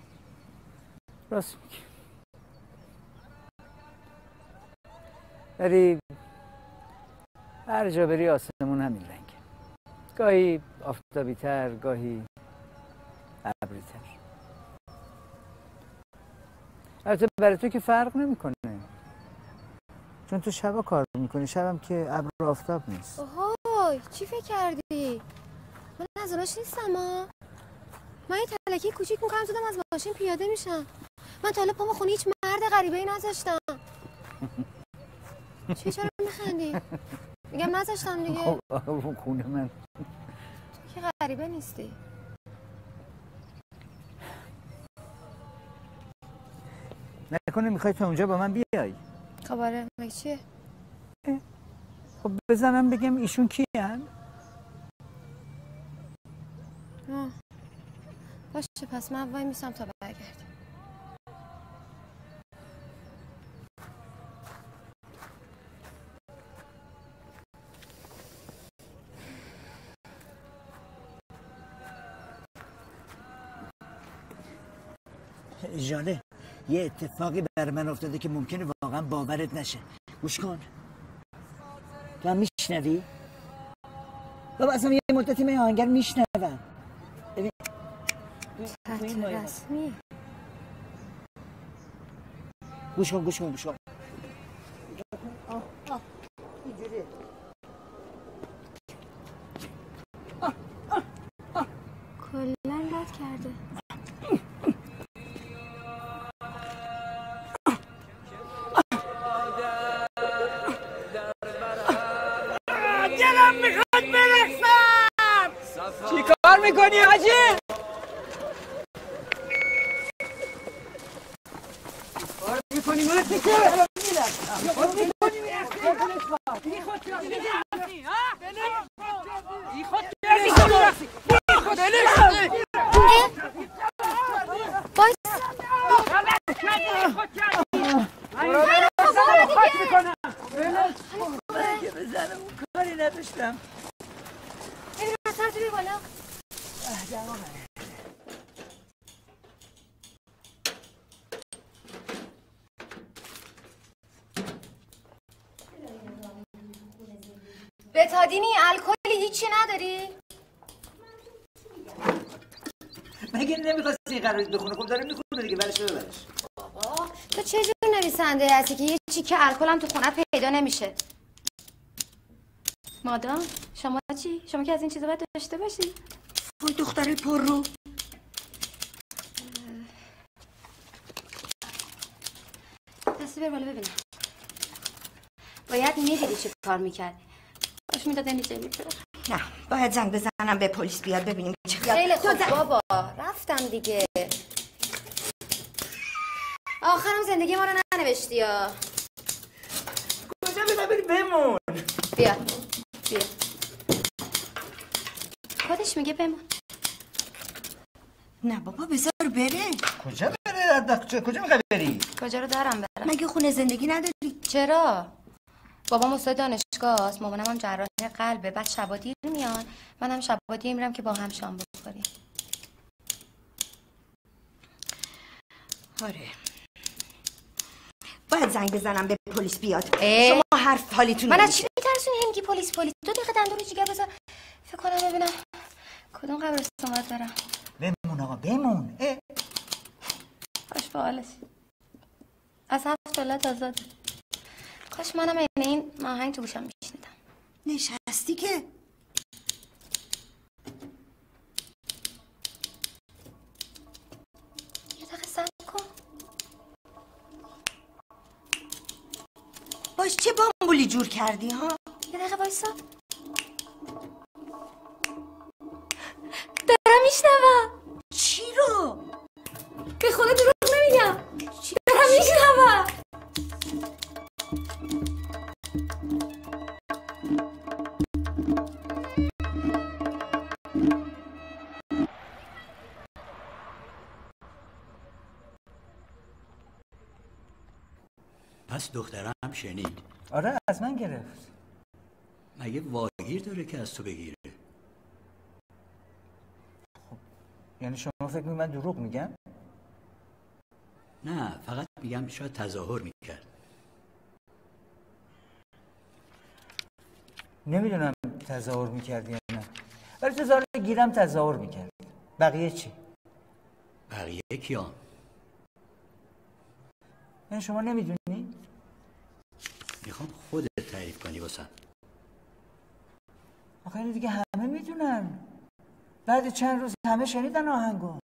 راست میگی. ولی هر جا بری آسمون همین رنگه. گاهی آفتابی تر گاهی ابری تر البته برای تو که فرق نمی‌کنه. چون تو شبا کار می‌کنی شبم که ابر آفتاب نیست. اوهای چی فکر کردی؟ من از اوناش نیستم ها من یه تلکی کوچیک می‌کنم زدم از ماشین پیاده میشم. من تا حالا پامو خونه هیچ مرد غریبه ای نذاشتم. [LAUGHS] چی چرا میخندی؟ میگم نذاشتم دیگه. خب خونه من. تو که غریبه نیستی. نکنه می‌خوای تو اونجا با من بیای. خب آره مگه چیه؟ خب بزنم بگم ایشون کیان؟ آه. باشه پس من وای میسم تا برگردی جانه یه اتفاقی بر من افتاده که ممکنه واقعا باورت نشه. گوش کن. تو هم میشنوی؟ بابا اصلا یه مدتی من آهنگر میشنوم. رسمی گوش کن گوش کن گوش کن. کلا رد کرده دلم می‌خواد برقصم چی کار می‌کنی حاجی؟ کار می‌کنی مرسی که بزنم اون کاری نداشتم ببین اصلا تو بی بالا بتادینی الکلی هیچی نداری؟ مگه نمی‌خواستی این قرارت بخونه خب داره می‌خونه دیگه برش ببرش بابا تو چه جور نویسنده هستی که یه چیکه الکلم تو خونه پیدا نمیشه. مادام شما چی؟ شما که از این چیزا باید داشته باشی. وای دختر پر رو. دستی بر بالا ببینم. باید می‌دیدی چه کار می‌کرد باش می‌داد نمیشه نه باید زنگ بزنم به پلیس بیاد ببینیم چه خیلی تو خوب زن- بابا. رفتم دیگه. آخرم زندگی ما رو ننوشتی یا بری بمون. بیا. بیا. خودش میگه بمون. نه بابا بذار بره. کجا بره؟ کجا می‌خوای بری؟ کجا رو دارم برم. مگه خونه زندگی نداری؟ چرا؟ بابام استاد دانشگاه است. مامانم هم جراح قلبه. بعد شبا دیر میان. منم شبا دیر میرم که با هم شام بخوریم. آره. باید زنگ بزنم به پلیس بیاد. اه؟ شما حرف حالیتون من از. چی میترسونی هی میگی پلیس پلیس. دو دقیقه دندون رو جیگر بذار. فکر کنم ببینم کدوم قبرستان باید برم بمون آقا بمون. حالش از هفت ولت آزاد. کاش منم این این ماهنگ تو گوشم میشنیدم. نشستی که یه دقیقه صبر کن باش چه بامبولی جور کردی ها؟ یه دقیقه وایسا. دارم میشنوم. چی رو؟ به خدا دروغ نمیگم. دارم میشنوم. پس دخترم شنید. آره از من گرفت. مگه واگیر داره که از تو بگیره؟ یعنی شما فکر من دروغ میگم؟ نه فقط میگم شاید تظاهر می‌کرد. نمی‌دونم تظاهر می‌کرد یا نه. ولی تو گیرم تظاهر می‌کرد. بقیه چی؟ بقیه کیان؟ یعنی شما نمی‌دونی می‌خوام خودت واسم آخه دیگه همه می‌دونن. بعد چند روز همه شنیدن آهنگو.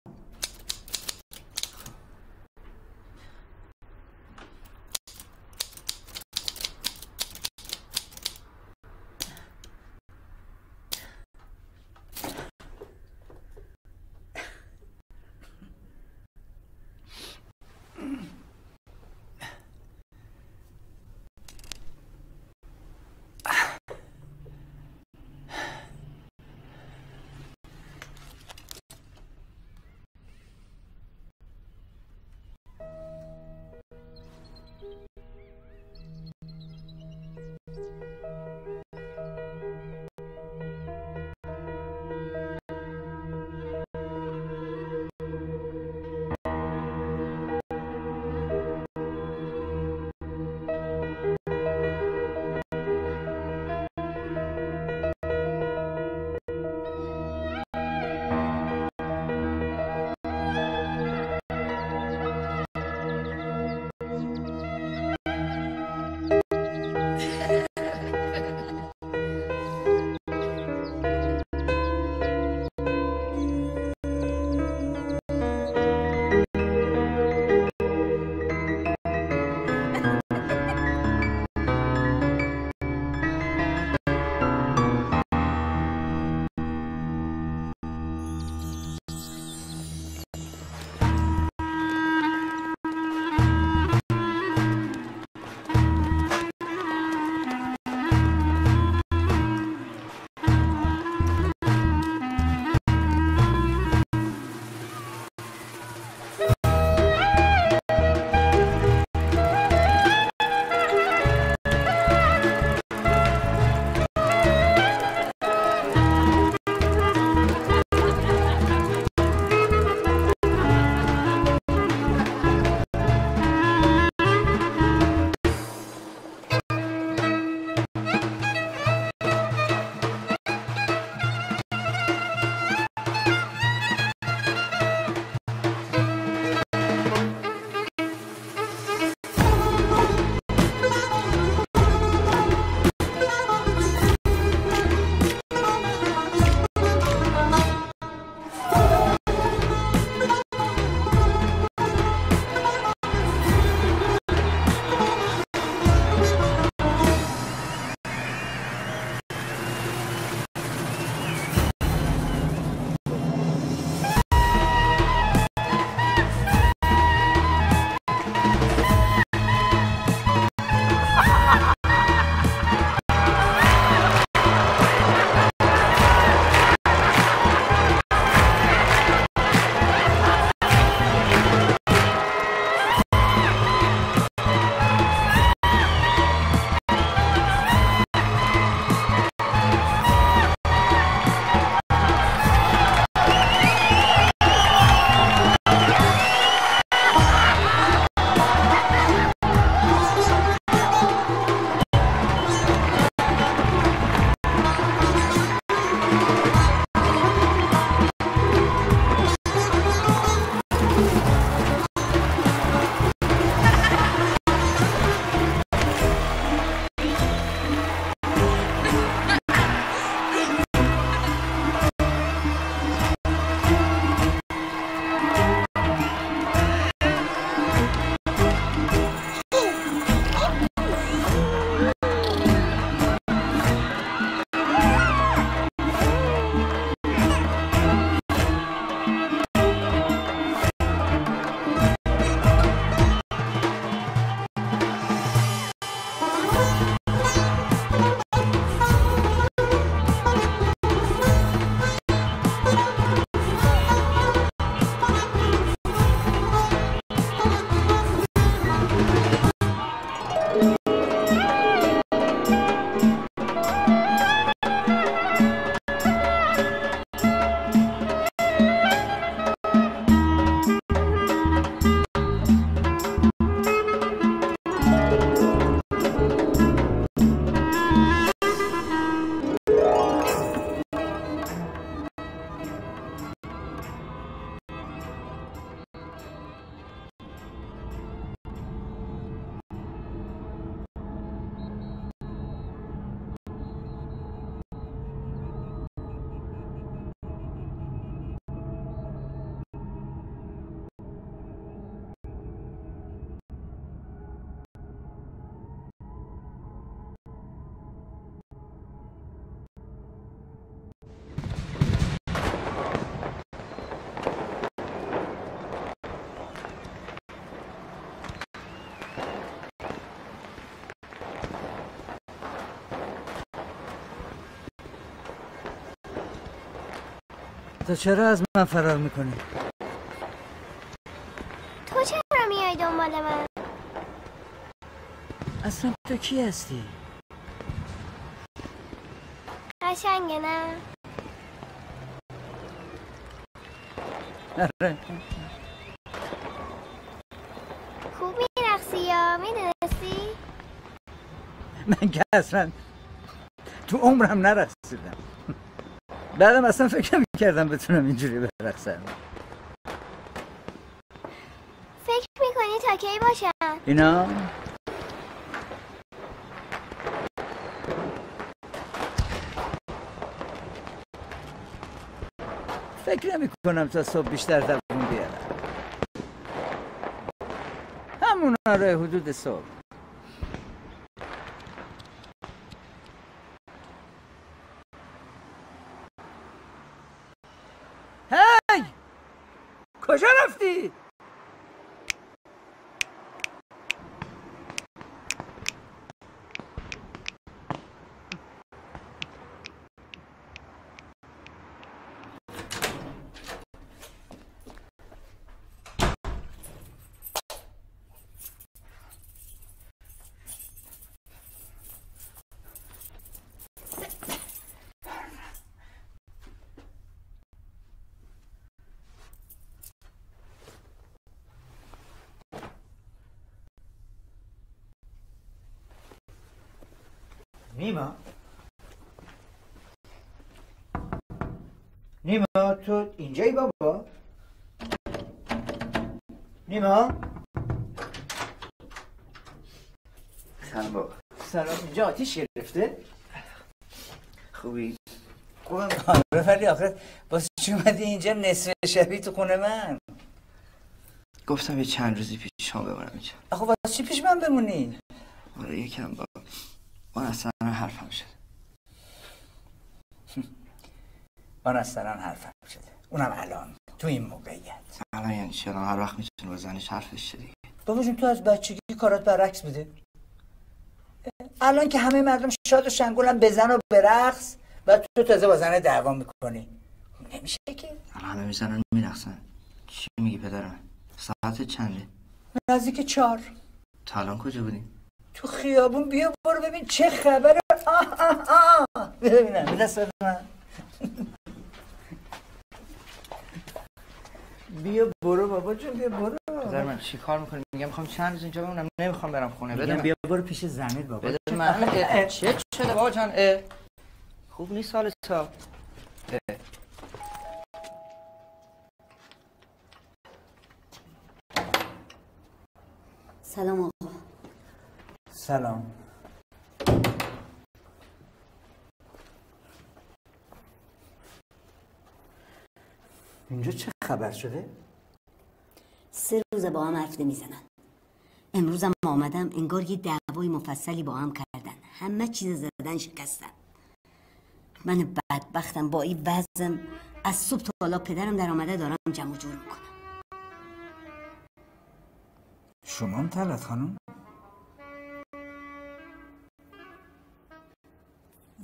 تو چرا از من فرار می‌کنی؟ تو چرا میای دنبال من؟ اصلا تو کی هستی؟ قشنگه نه؟ آره. خوب میرقصی یا می‌دونستی؟ من که اصلا تو عمرم نرقصیدم. بعدم اصلا فکر نمی‌کردم بتونم اینجوری برقصم. فکر می‌کنی تا کی باشم؟ اینا؟ فکر نمی کنم تا صبح بیشتر دووم بیارم. همون آره حدود صبح هی کجا نیما نیما تو اینجایی بابا نیما سلام بابا سلام اینجا آتیش گرفته خوبی خوبم آره ولی آخه واسه چی اومدی اینجا نصف شبی تو خونه من گفتم یه چند روزی پیش شما بمونم اینجا آخه واسه چی پیش من بمونی آره یکم با من اصلا حرفم شد من اصلا حرفم شده. اونم الان. تو این موقعیت. الان یعنی آدم هر وقت می‌تونه با زنش حرفش شه دیگه بابا جون تو از بچگی کارات برعکس بوده. الان که همه مردم شاد و شنگولن بزن و برقص و تو تازه با زن دعوا می‌کنی. نمیشه که. الان همه می‌زنن میرقصن چی میگی پدرم؟ ساعت چنده؟ نزدیک چهار. تا الان کجا بودیم؟ تو خیابون بیا برو ببین چه خبره. آه آه آه. ببینم دست من بیا برو بابا جون بیا برو. پدر من چی کار می‌کنی میگم می‌خوام چند روز اینجا بمونم نمی‌خوام برم خونه. بده من. بیا برو پیش زنت بابا. بده من چه شده بابا جان. خوب نیست حال تا. سلام آقا. سلام. اینجا چه خبر شده؟ سه روز با هم حرف نمی‌زنن. امروزم آمدم انگار یه دعوای مفصلی با هم کردن. همه چیز زدن شکستن. من بدبختم با این وزم از صبح تا حالا پدرم در آمده دارم جمع جور می‌کنم. شما هم تلت خانم؟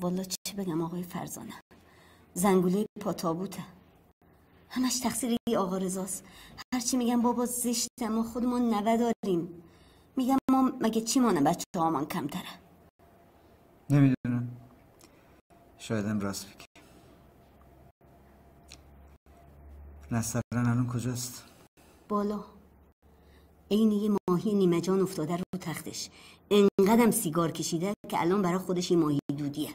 والا چه بگم آقای فرزانه؟ زنگوله پا تابوته همش تقصیر یه آقا رزاست هرچی میگم بابا زشته ما خودمون نوه داریم میگم ما مگه چی مانه بچه هامان کمتره؟ نمی‌دونم. شایدم راست بگی. نسترن الان کجاست؟ بالا. عین یه ماهی نیمه جان افتاده رو تختش. انقدرم سیگار کشیده که الان برای خودش این ماهی دودیه.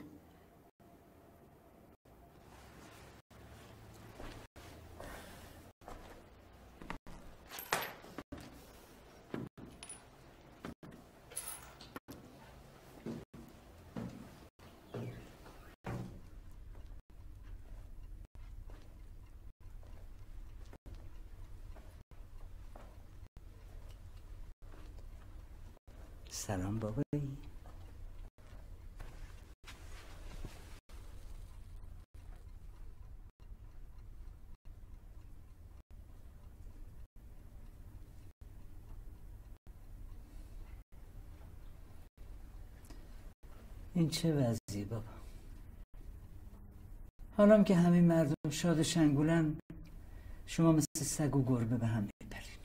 سلام بابایی. این چه وضعی بابا؟ حالا که همین مردم شاد و شنگولن شما مثل سگ و گربه به هم میپرین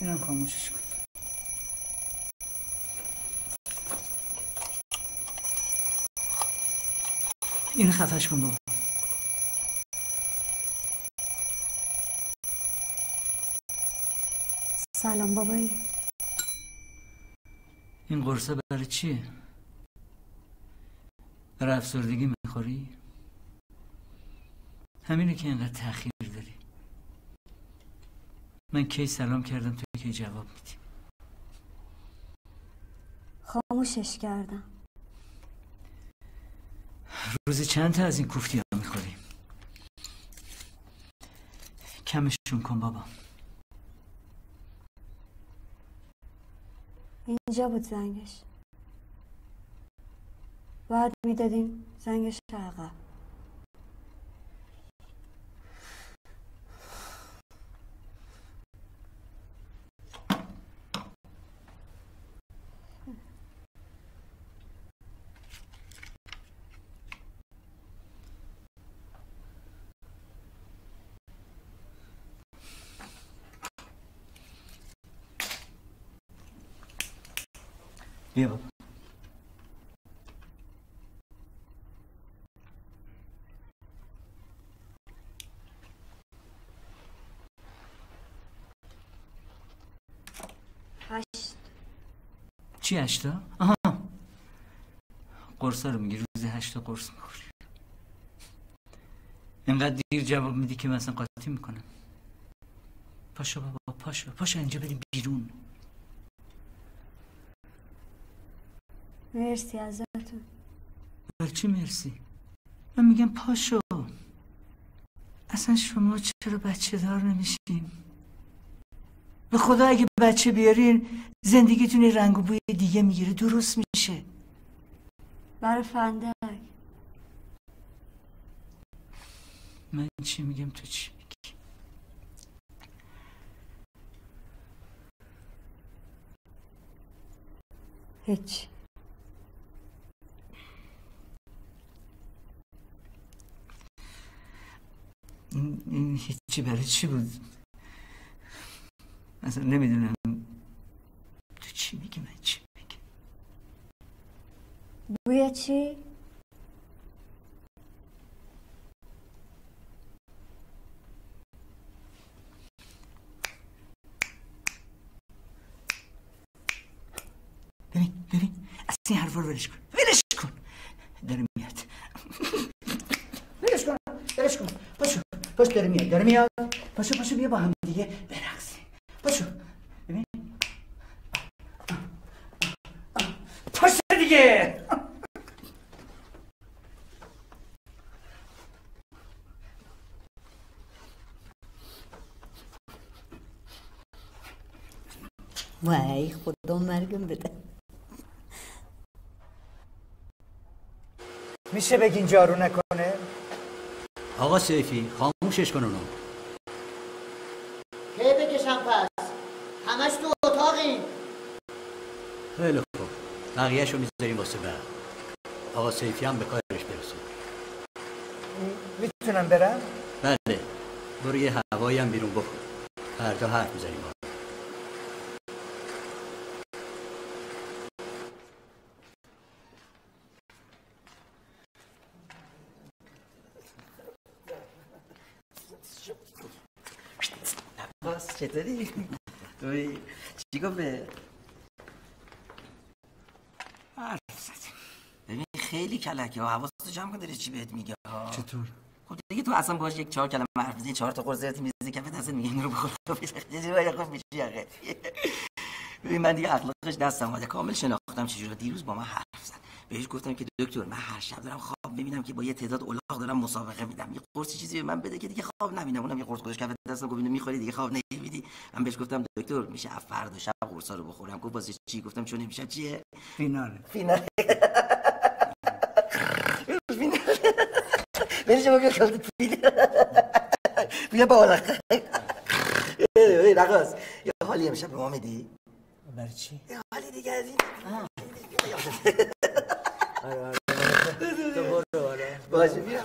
اینم خاموشش کن این خفش کن بابا سلام بابایی این قرصه برای چیه؟ برای افسردگی می‌خوری؟ همینه که اینقدر تاخیر داری من کی سلام کردم تو کی جواب میدی خاموشش کردم. روزی چند تا از این کوفتی ها می‌خوری؟ کمشون کن بابا. اینجا بود زنگش. بعد می‌دادیم زنگش عقب بیا بابا هشت چی هشتا؟ آها. قرصا رو میگی روزی هشتا قرص می‌خوری. اینقدر دیر جواب میدی که مثلا قاطی می‌کنم. پاشو بابا پاشو پاشو اینجا بریم بیرون. مرسی ازتون. برای چی مرسی؟ من میگم پاشو. اصلا شما چرا بچه دار نمیشین؟ به خدا اگه بچه بیارین زندگیتون رنگ و بوی دیگه می‌گیره. درست میشه. برای فندک. من چی میگم تو چی میگی؟ هیچ. این, این هیچی برای چی بود؟ اصلا نمی‌دونم. تو چی میگی؟ من چی بوی چی؟ ببین ببین. از این حرفا رو ولش کن. ولش کن. داره میاد. ولش کن. ولش کن. پاشو. پاشو داره میاد. داره میاد. پاشو پاشو بیا با هم دیگه برقصیم پاشو ببین پاشو دیگه وای خدا مرگم بده. میشه بگین جارو نکنه؟ آقا سیفی خاموشش کن اونو. کی بکشم پس؟ همش تو اتاقیم. خیلی خوب. بقیهش رو می‌ذاریم واسه بعد. آقا سیفی هم به کارش برسه. می‌تونم برم؟ بله. برو یه هوایی هم بیرون بخور فردا حرف می‌زنیم. عباس چطوری؟ توی چی گفت به حرف زدیم ببین خیلی کلکه ها حواستو جمع کن داره چی بهت میگه ها چطور؟ خب دیگه تو اصلا باش یک چهار کلمه حرف بزنی چهار تا قرص زرتی می‌زنی کف دستت میگه اینو بخور یه جوری خوب میشی آخه ببین من دیگه اخلاقش دستم اومده کامل شناختم چجوری دیروز با من حرف زد بهش گفتم که دکتر من هر شب دارم خواب می‌بینم که با یه تعداد الاغ دارم مسابقه میدم. یه قرص چیزی به من بده که دیگه خواب نبینم. اونم یه قرص خودش کف دستم گفت اینو می‌خوری دیگه خواب نمی‌بینی. من بهش گفتم دکتر میشه فردا شب قرصا رو بخورم؟ گفت واسه چی؟ گفتم چون نمیشه چیه؟ فینال فینال بری شما بیا کلت فینال بیا بالا. رقاص. یه حالی امشب به ما میدی؟ برای چی؟ یه حالی دیگه از این. あるある。ところはね。真面目や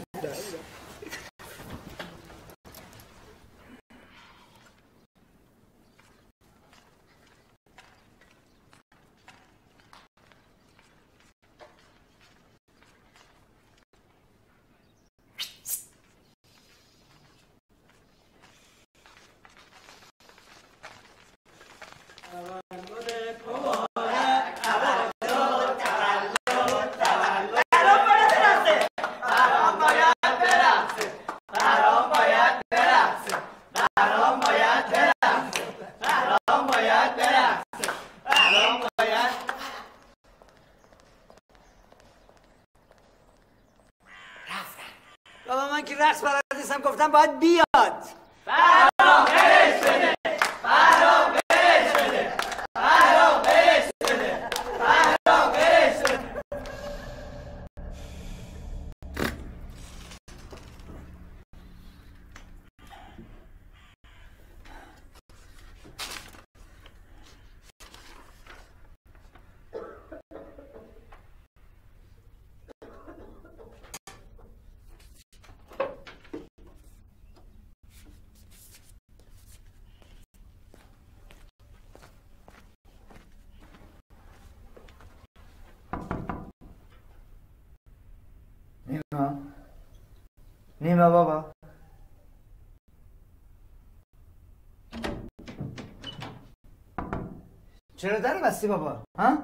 چرا در بستی بابا؟ ها؟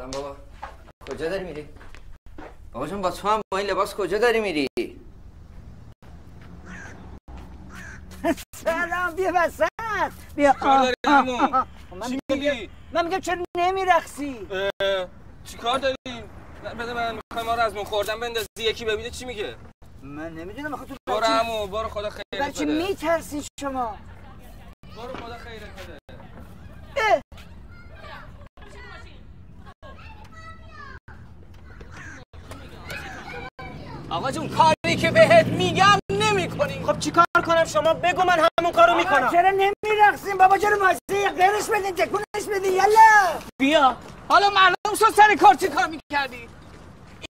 سلام بابا کجا داری میری؟ بابا جان با تو هم با این لباس کجا داری میری؟ سلام بیا وسط بیا کار داری آه، عمو؟ آه، آه. من چی میگی؟ من میگم چرا نمیرقصی چی کار داریم؟ بده من می‌خوای ما رو از مون خوردن بندازی یکی ببینه چی میگه من نمی‌دونم آخه تو برو عمو برو خدا خیرت بده میترسی شما برو خدا خیرت بده آقا جون کاری که بهت میگم نمی کنی خب چیکار کنم شما؟ بگو من همون کارو می‌کنم. چرا نمیرقصیم؟ بابا چرا ماسه غیرش بدین تکونش بدین یلا. بیا. حالا معلوم شد سر کار چی کار می‌کردی؟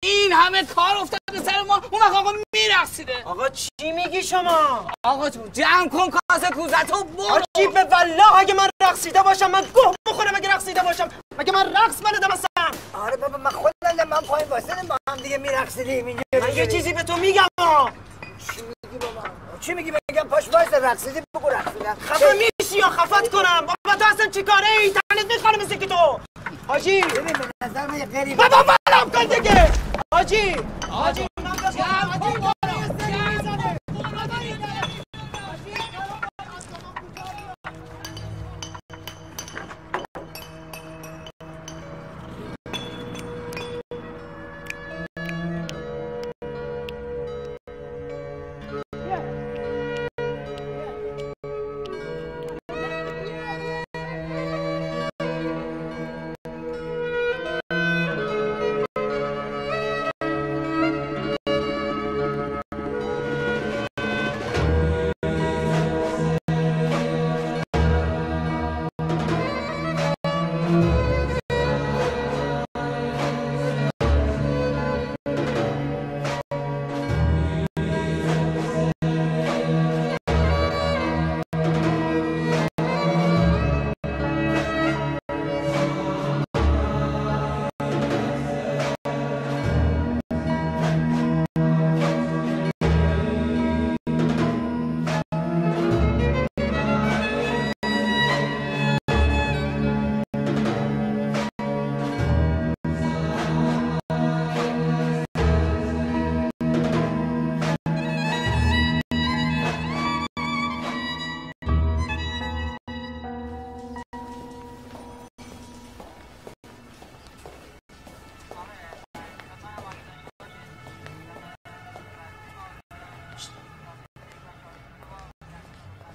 این همه کار افتاده سر ما اون وقت آقا میرقصیده. آقا چی میگی شما؟ آقا جون جمع کن کاسه کوزتو برو. آجی به والله اگه من رقصیده باشم من گوه بخورم اگه رقصیده باشم. مگه من رقص بلدم اصلا؟ آره بابا من خودم من پایین واسه با هم دیگه میرقصیدیم اینجا. من یه چیزی به تو میگم ها. چی میگی بابا؟ چی میگی بگم؟ پاش وایس رقصیدی بگو رقصیدم. خفه میشی یا خفت کنم؟ بابا تو اصلا چی کاره ای؟ تنت می‌خوانه مثل که تو. حاجی. ببین به نظر من یه غیری بابا ولم کن دیگه. حاجی. حاجی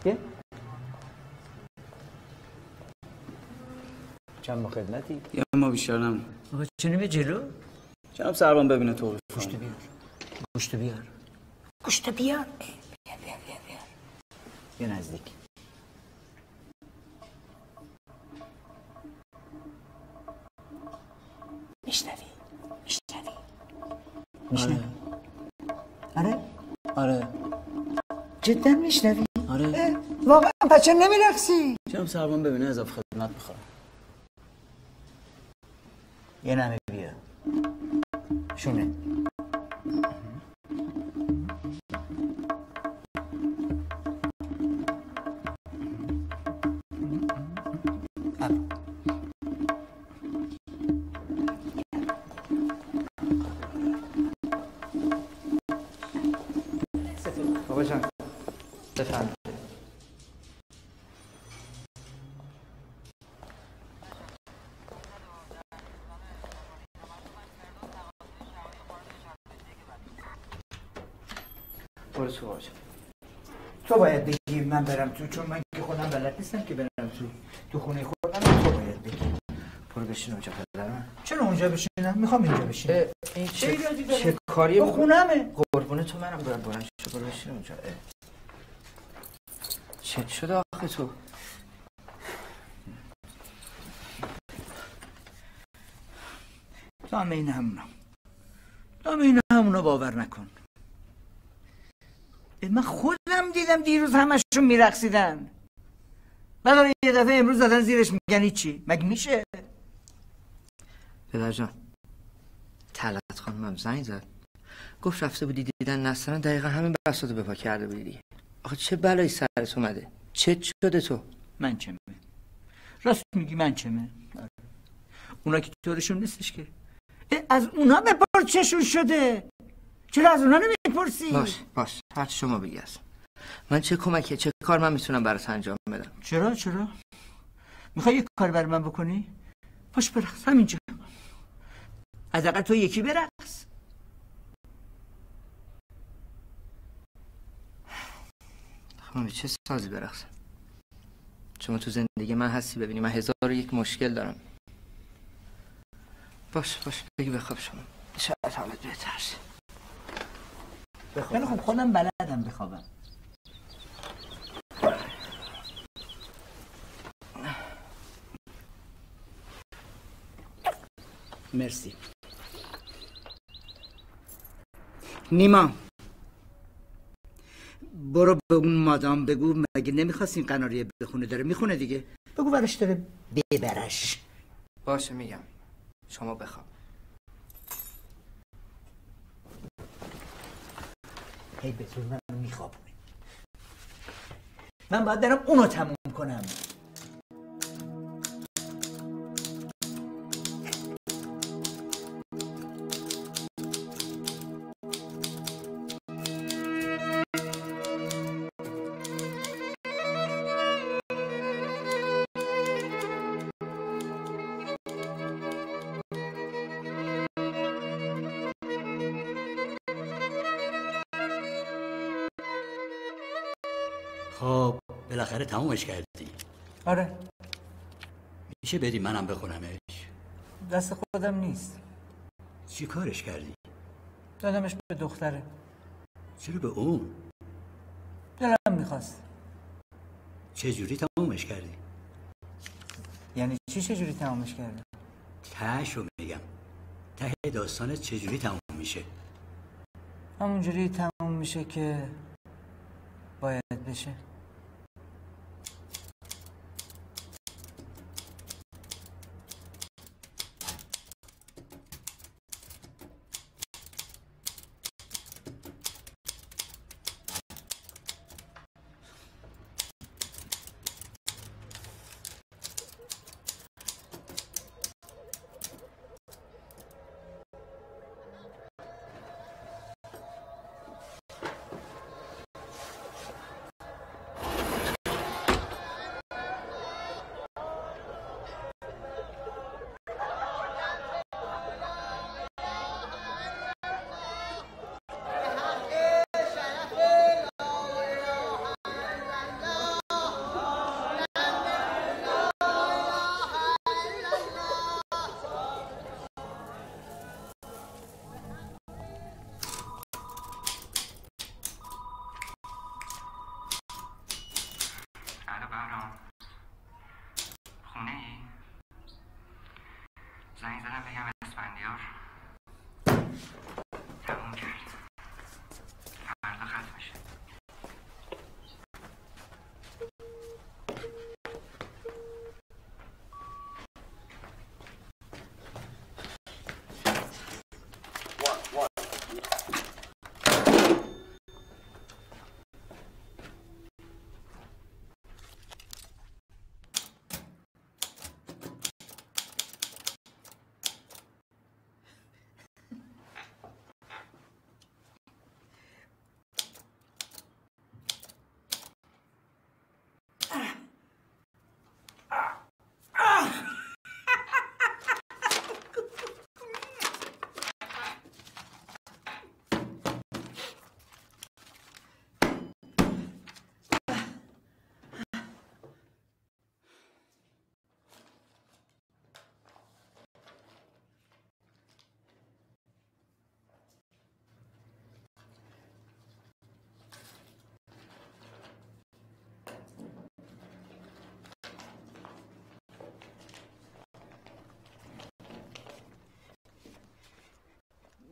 یه چند ما خدمتی؟ یا ما بیشتر نمیم. آقا چنین به جلو؟ جناب سربان ببینه تو. گوشتو بیار. گوشت بیار. گوشت بیار. بیا بیا بیار بیار نزدیک. میشنوی؟ میشنوی؟ میشنوی. آره. آره. آره. جدا میشنوی. واقعا بچه نمیرقصی؟ چرا سرمان ببینه اضافه خدمت می‌خوام. یه نمه بیا. شونه. تو جان. تو باید بگی من برم تو چون من که خودم بلد نیستم که برم تو. تو خونه خودم تو باید بگی. برو بشین اونجا پدرم. چرا اونجا بشینم؟ می‌خوام اینجا بشینم. این چه چه, کاری با خونمه. قربونه تو منم برم برم شو برو بشین اونجا. اه. چه شده آخه تو؟ تو همه این همونا تو همه این همونا باور نکن. من خودم دیدم دیروز همشون میرقصیدن. بعد یه دفعه امروز زدن زیرش میگن چی مگه میشه؟ پدر جان طلعت خانمم زنگ زد. گفت رفته بودی دیدن نسترن دقیقا همین بساطو به پا کرده بودی دیگه. آخه چه بلایی سرت اومده؟ چه شده تو؟ من چمه؟ راست میگی من چمه؟ آره. اونا که طورشون نیستش که. از اونا بپرس چشون شده. چرا از اونا نمی‌پرسی؟ باش باش هر شما بگی من چه کمکه چه کار من می‌تونم برات انجام بدم؟ چرا چرا؟ می‌خوای یه کار بر من بکنی؟ پاش برقص همینجا. از اقل تو یکی برقص. خب من به چه سازی برقصم؟ شما تو زندگی من هستی ببینی من هزار و یک مشکل دارم. باش باش بگی بخواب شما. شاید حالت بهتر شه. خیلی خب خودم بلدم بخوابم. مرسی. نیما. برو به اون مادام بگو مگه نمی‌خواست این قناریه بخونه داره؟ می‌خونه دیگه. بگو برش داره ببرش. باشه میگم. شما بخواب. هی طور من میخوابونه من باید برم اونو تموم کنم. تمومش کردی. آره. میشه بدی منم بخونمش؟ دست خودم نیست. چی کارش کردی؟ دادمش به دختره. چرا به اون؟ دلم می‌خواست. چه جوری تمومش کردی؟ یعنی چی چجوری تمامش کرده تهش رو میگم. ته داستانت چجوری تموم میشه؟ همونجوری تموم میشه که باید بشه. زنگ زدم بگم اسفندیار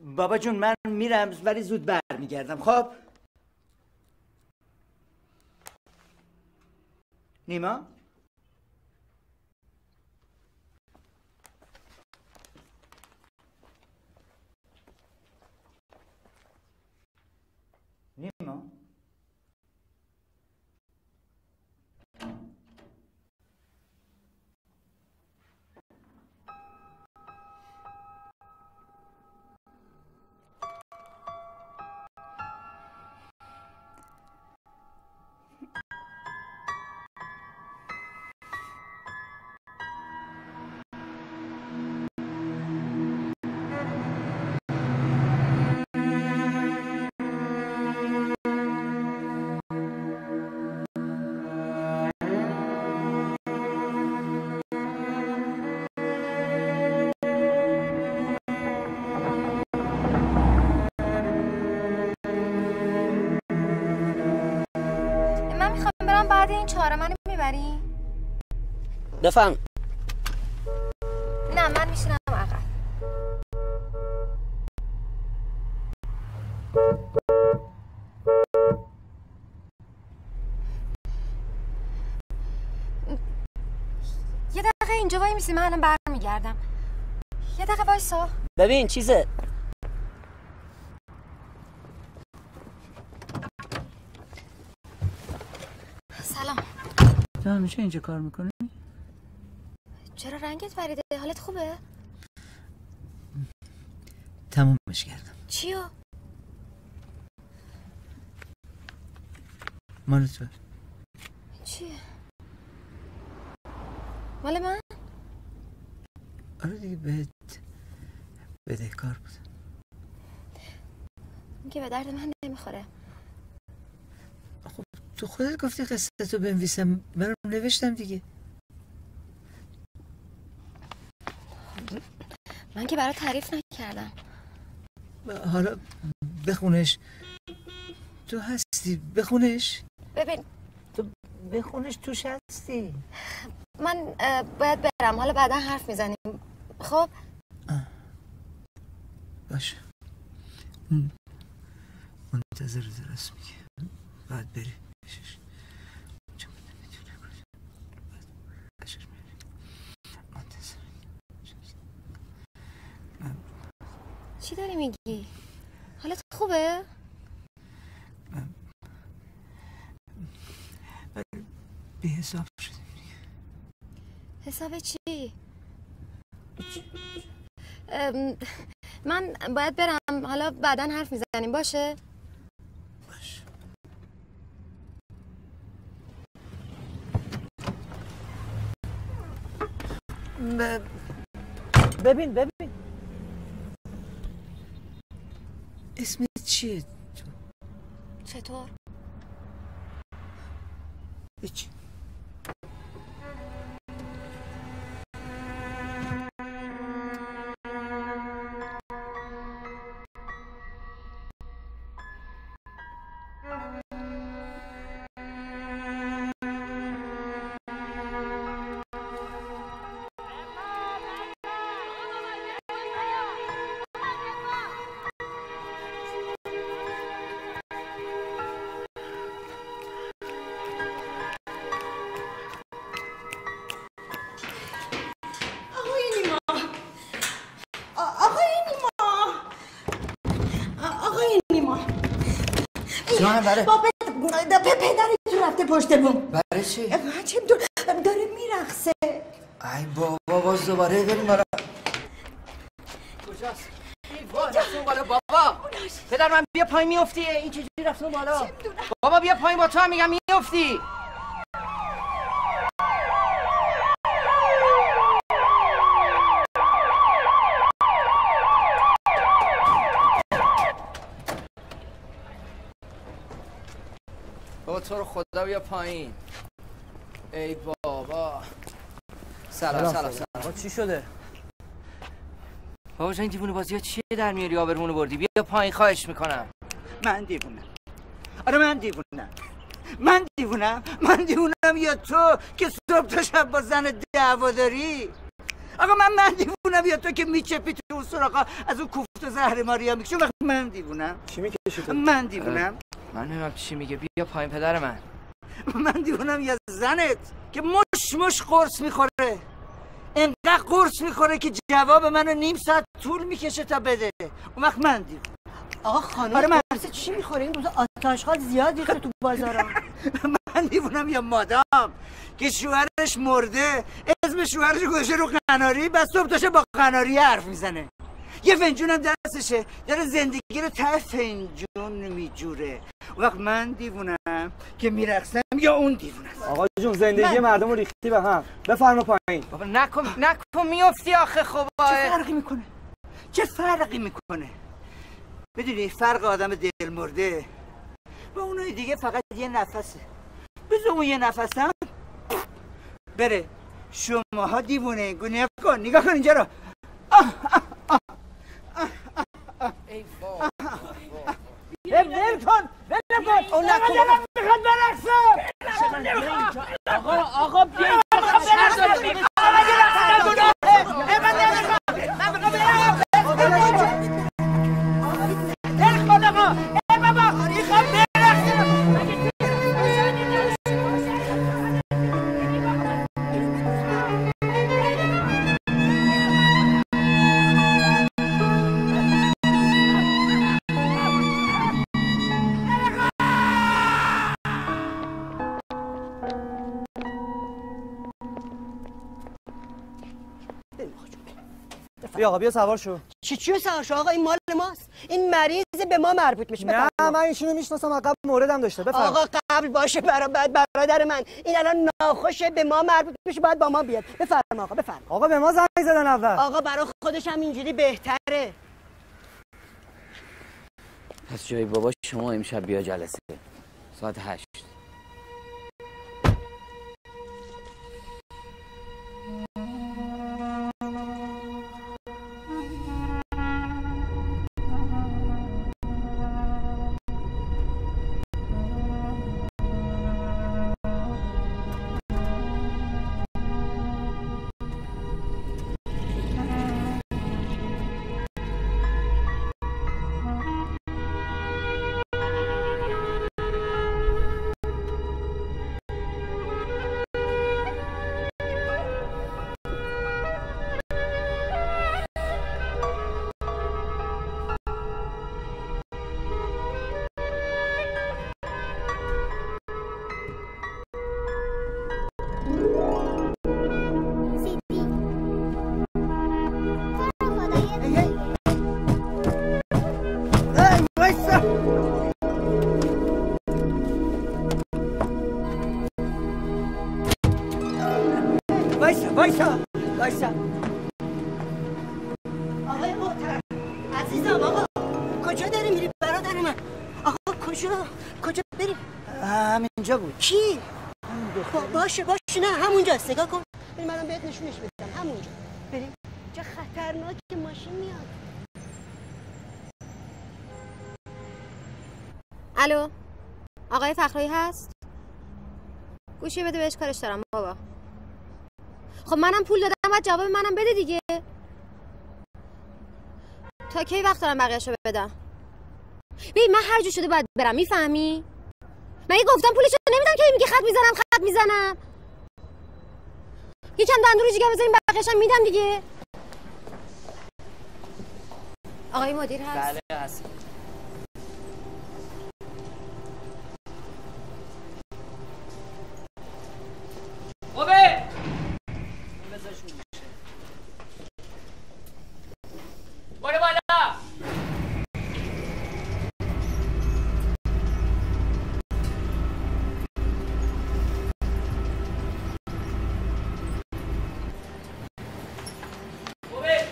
تموم بابا جون من میرم ولی زود برمیگردم. خب؟ نیما؟ بفهم نه من میشینم عقب. یه دقیقه اینجا وای میسی من الان برمیگردم. یه دقیقه وایسا. ببین چیزه. سلام. تو همیشه اینجا کار می‌کنی؟ چرا رنگت پریده؟ حالت خوبه؟ تمومش کردم. چیو؟ مال تو. چیه مال من؟ آره دیگه بهت بدهکار بود. که به درد من نمی‌خوره. تو خودت گفتی قصه تو بنویسم. منم نوشتم دیگه. من که برای تعریف نکردم. حالا بخونش. تو هستی؟ بخونش. ببین. تو بخونش توش هستی. من باید برم. حالا بعدا حرف می‌زنیم. خب؟ باشه. منتظر درست میگه باید بری. پیشش. چون نمی‌تونه کجا. باید پیشش بری. منتظر. چی داری میگی؟ حالت خوبه؟ بی حساب شدیم حساب چی؟ من باید برم. حالا بعدا حرف می‌زنیم. باشه. ب- ببین ببین. اسمت چیه؟ چطور؟ هیچ بله با پ- پدرتون رفته پشت بوم برای چی؟ من چه می‌دونم، داره میرقصه. ای بابا باز دوباره بریم بالا کجاست؟ بالا بابا. پدر من بیا پایین میافتی. این چجوری رفت اون بالا؟ بابا بیا پایین با تو هم میگم میافتی. تو رو خدا بیا پایین. ای بابا. سلام سلام سلام چی شده؟ بابا جان دیوونه بازی ها چیه در میاری؟ آبرمونو بردی. بیا پایین خواهش می‌کنم. من دیوونم. آره من دیوونم. من دیوونم. من دیوونم یا تو که صبح تا شب با زن دعوا داری؟ آقا من من دیوونم یا تو که میچپی تو اون سراغا از اون کوفت و زهر ماریا می‌کشی؟ وقت من دیوونم. چی می‌کشی تو؟ من دیوونم. من نمیم چی میگه. بیا پایین پدر من. من دیوونم یا زنت که مش مش قرص می‌خوره. انقدر قرص می‌خوره که جواب منو نیم ساعت طول می‌کشه تا بده. اون وقت من دیوونم آقا خانم آره من چی می‌خوره؟ این روزا آتشخال زیاد ریخته تو بازارا. [LAUGHS] من دیوونم یا مادام که شوهرش مرده اسم شوهرش گذاشته رو قناری بس صبح داشته با قناری حرف می‌زنه. یه فنجون هم دستشه داره زندگی رو ته فنجون میجوره. وقت من دیوونم که میرقصم یا اون دیوونه آقا جون زندگی من- مردم رو ریختی به هم. بفرما پایین. بابا نکن نکن میافتی آخه خب چه فرقی می‌کنه؟ چه فرقی می‌کنه؟ بدونی فرق آدم دل مرده با اونای دیگه فقط یه نفسه. بذار اون یه نفس هم بره. شماها دیوونه. گونه کن. نگاه کن اینجا رو. ول کن ول کن. اون نکن می‌خواد برقصه. آقا آقا بیا بیا آقا بیا سوار شو. چی چی سوار شو؟ آقا این مال ماست. این مریض به ما مربوط میشه. نه. من ایشونو می‌شناسم قبل موردم داشته. بفرما آقا قبل باشه برا بعد برادر من. این الان ناخوشه به ما مربوط میشه باید با ما بیاد. بفرما آقا بفرما آقا به ما زنگ زدن اول. آقا برا خودش هم اینجوری بهتره. پس جای بابا شما امشب بیا جلسه. ساعت هشت. همینجا بود. کی با باشه باشه نه همونجا نگاه کن. بریم منم بهت نشونش بدم همونجا. بریم. چه خطرناک ماشین میاد. الو؟ آقای فخرایی هست؟ گوشی بده بهش کارش دارم بابا. خب منم پول دادم باید جواب منم بده دیگه. تا کی وقت دارم بقیهشو بدم؟ ببین من هر جو شده باید برم می‌فهمی؟ مگه گفتم پولشو نمیدم که میگه خط می‌زنم خط می‌زنم. یکم دندون رو جیگر بذاریم بقیهشم میدم دیگه. آقای مدیر هست. بله هست خوبه برو بالا خوبه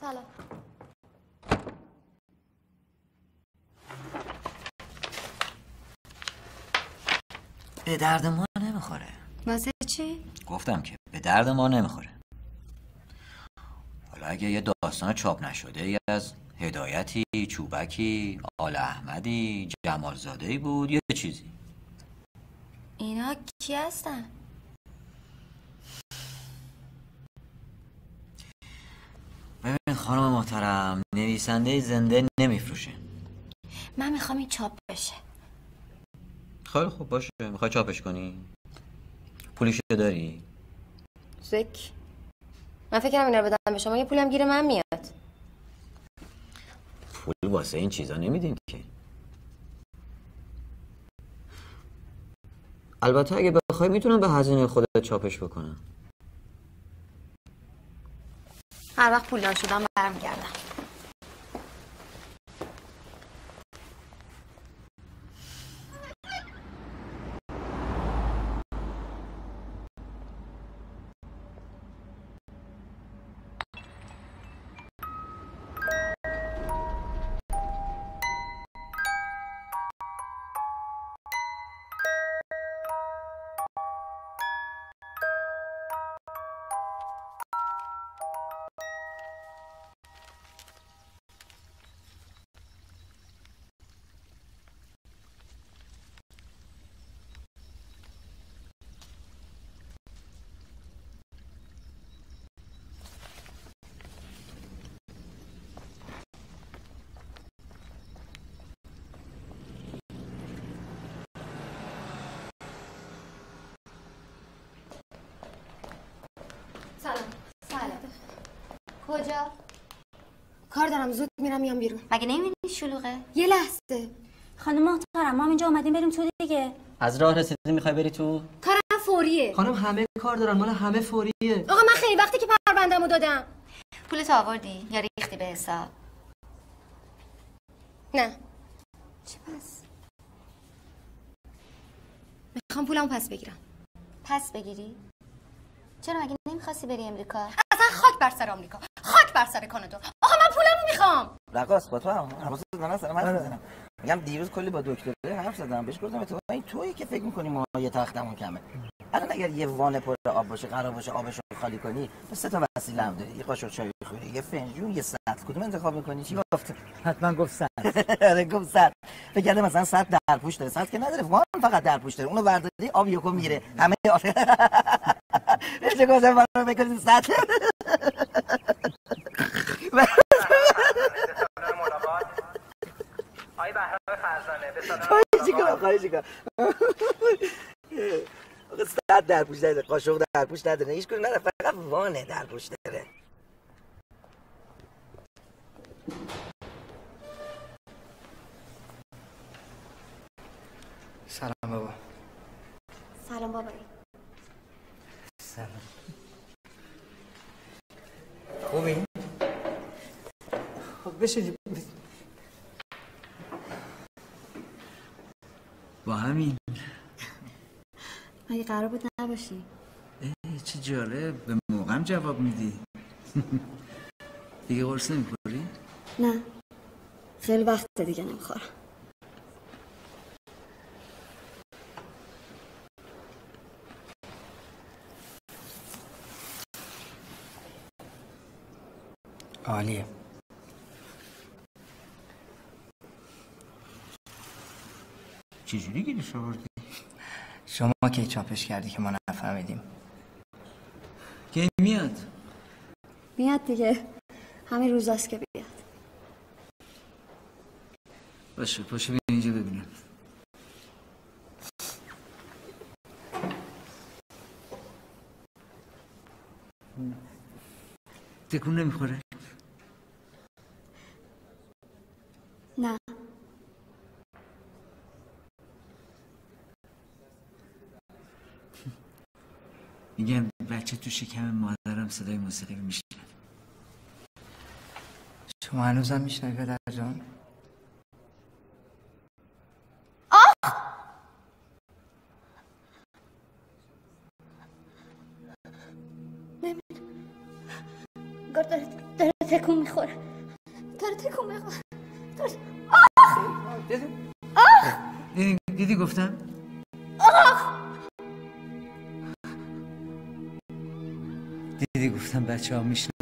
سلام به درد ما نمی‌خوره. واسه چی؟ گفتم که به درد ما نمی‌خوره. حالا اگه یه داستان چاپ نشده ای از هدایتی چوبکی آل احمدی جمالزاده ای بود یه چیزی. اینا کی هستن؟ ببین خانم محترم نویسنده زنده نمیفروشه. من می‌خوام این چاپ بشه. خیلی خوب باشه. می‌خوای چاپش کنی؟ پولیشو داری؟ زک. من فکر اینا رو بدم به شما یه پولم گیر من میاد. پول واسه این چیزا نمیدیم که. البته اگه بخوای می‌تونم به هزینه خودت چاپش بکنم. هر وقت پول شدم برمیگردم. کجا؟ کار دارم زود میرم میام بیرون. مگه نمی‌بینی شلوغه؟ یه لحظه. خانم محترم ما هم اینجا اومدیم بریم تو دیگه. از راه رسیدی می‌خوای بری تو؟ کارم فوریه. خانم همه کار دارن مال همه فوریه. آقا من خیلی وقتی که پروندهمو دادم. پولت آوردی یا ریختی به حساب؟ نه. چه پس؟ می‌خوام پولمو پس بگیرم. پس بگیری؟ چرا مگه نمی‌خواستی بری امریکا؟ خاک بر سر آمریکا خاک بر سر کانادا. آقا من پولمو می‌خوام. رقاص با تو هم. حواست سر من می‌زنم میگم دیروز کلی با دکتر حرف زدم. بهش گفتم تو این تویی که فکر می‌کنی ما یه تختمون کمه. الان اگر یه وان پر آب باشه قرار باشه آبش رو خالی کنی تو سه تا وسیله هم داری. یه قاشق چای خوری یه فنجون یه سطل کدوم انتخاب می‌کنی؟ چی گفت؟ حتما گفت سر [LAUGHS] آره گفت سطل فکر کرده مثلا سطل در پوش داره. سطل که نداره وان فقط در پوش داره. اونو برداری آب یکو میره همه [LAUGHS] بهش گفتم منو بکنید سطل آقای بهرام فرزانه صد در پوش داره قاشق در پوش نداره. هیچ نداره فقط وانه در پوش داره. سلام بابا. سلام بابایی سلام. خوبی؟ خب بشین. با همین. مگه قرار بود نباشی؟ ای چه جالب. به موقعم جواب میدی. [LAUGHS] دیگه قرص نمی‌خوری؟ نه. خیلی وقت دیگه نمی‌خورم. عالیه چجوری گیرش آوردی؟ شما که چاپش کردی که ما نفهمیدیم کی میاد؟ میاد دیگه همین روزاست که بیاد باشه پاشو بیا اینجا ببینم تکون نمی‌خوره؟ نه میگم بچه تو شکم مادرم صدای موسیقی رو میشنه شما هنوزم میشنوی پدر جان؟ گرد داره, داره تکون می‌خوره. داره تکون می‌خوره. داره دیدی, دیدی گفتم؟ دیدی گفتم بچه ها میشنون؟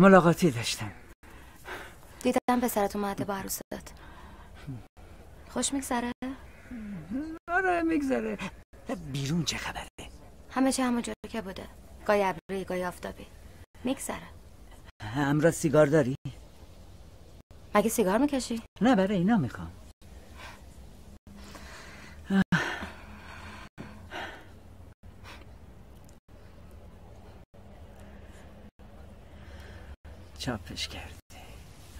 ملاقاتی داشتم. دیدم پسرت اومده با عروست خوش میگذره؟ آره میگذره. بیرون چه خبره؟ همه چه همونجوری که بوده. گاهی ابری گاهی آفتابی. میگذره. همراه سیگار داری؟ مگه سیگار می‌کشی؟ نه برای اینا می‌خوام. چاپش کردی.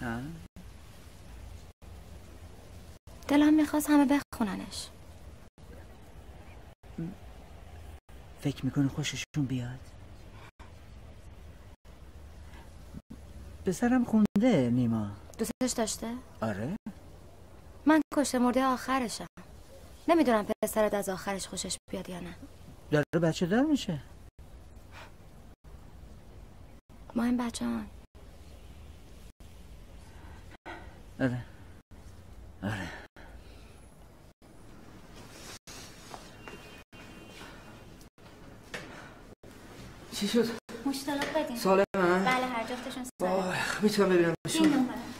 ها؟ دلم می‌خواست همه بخوننش. فکر می‌کنی خوششون بیاد؟ پسرم خونده نیما. دوستش داشته؟ آره. من کشته مرده آخرشم. نمی‌دونم پسرت از آخرش خوشش بیاد یا نه. داره بچه دار میشه. ما این بچه هن. آره آره چی شد؟ مشتلق بدین سالم بله هر جفتشون سالم می‌تونم ببینم این نمره.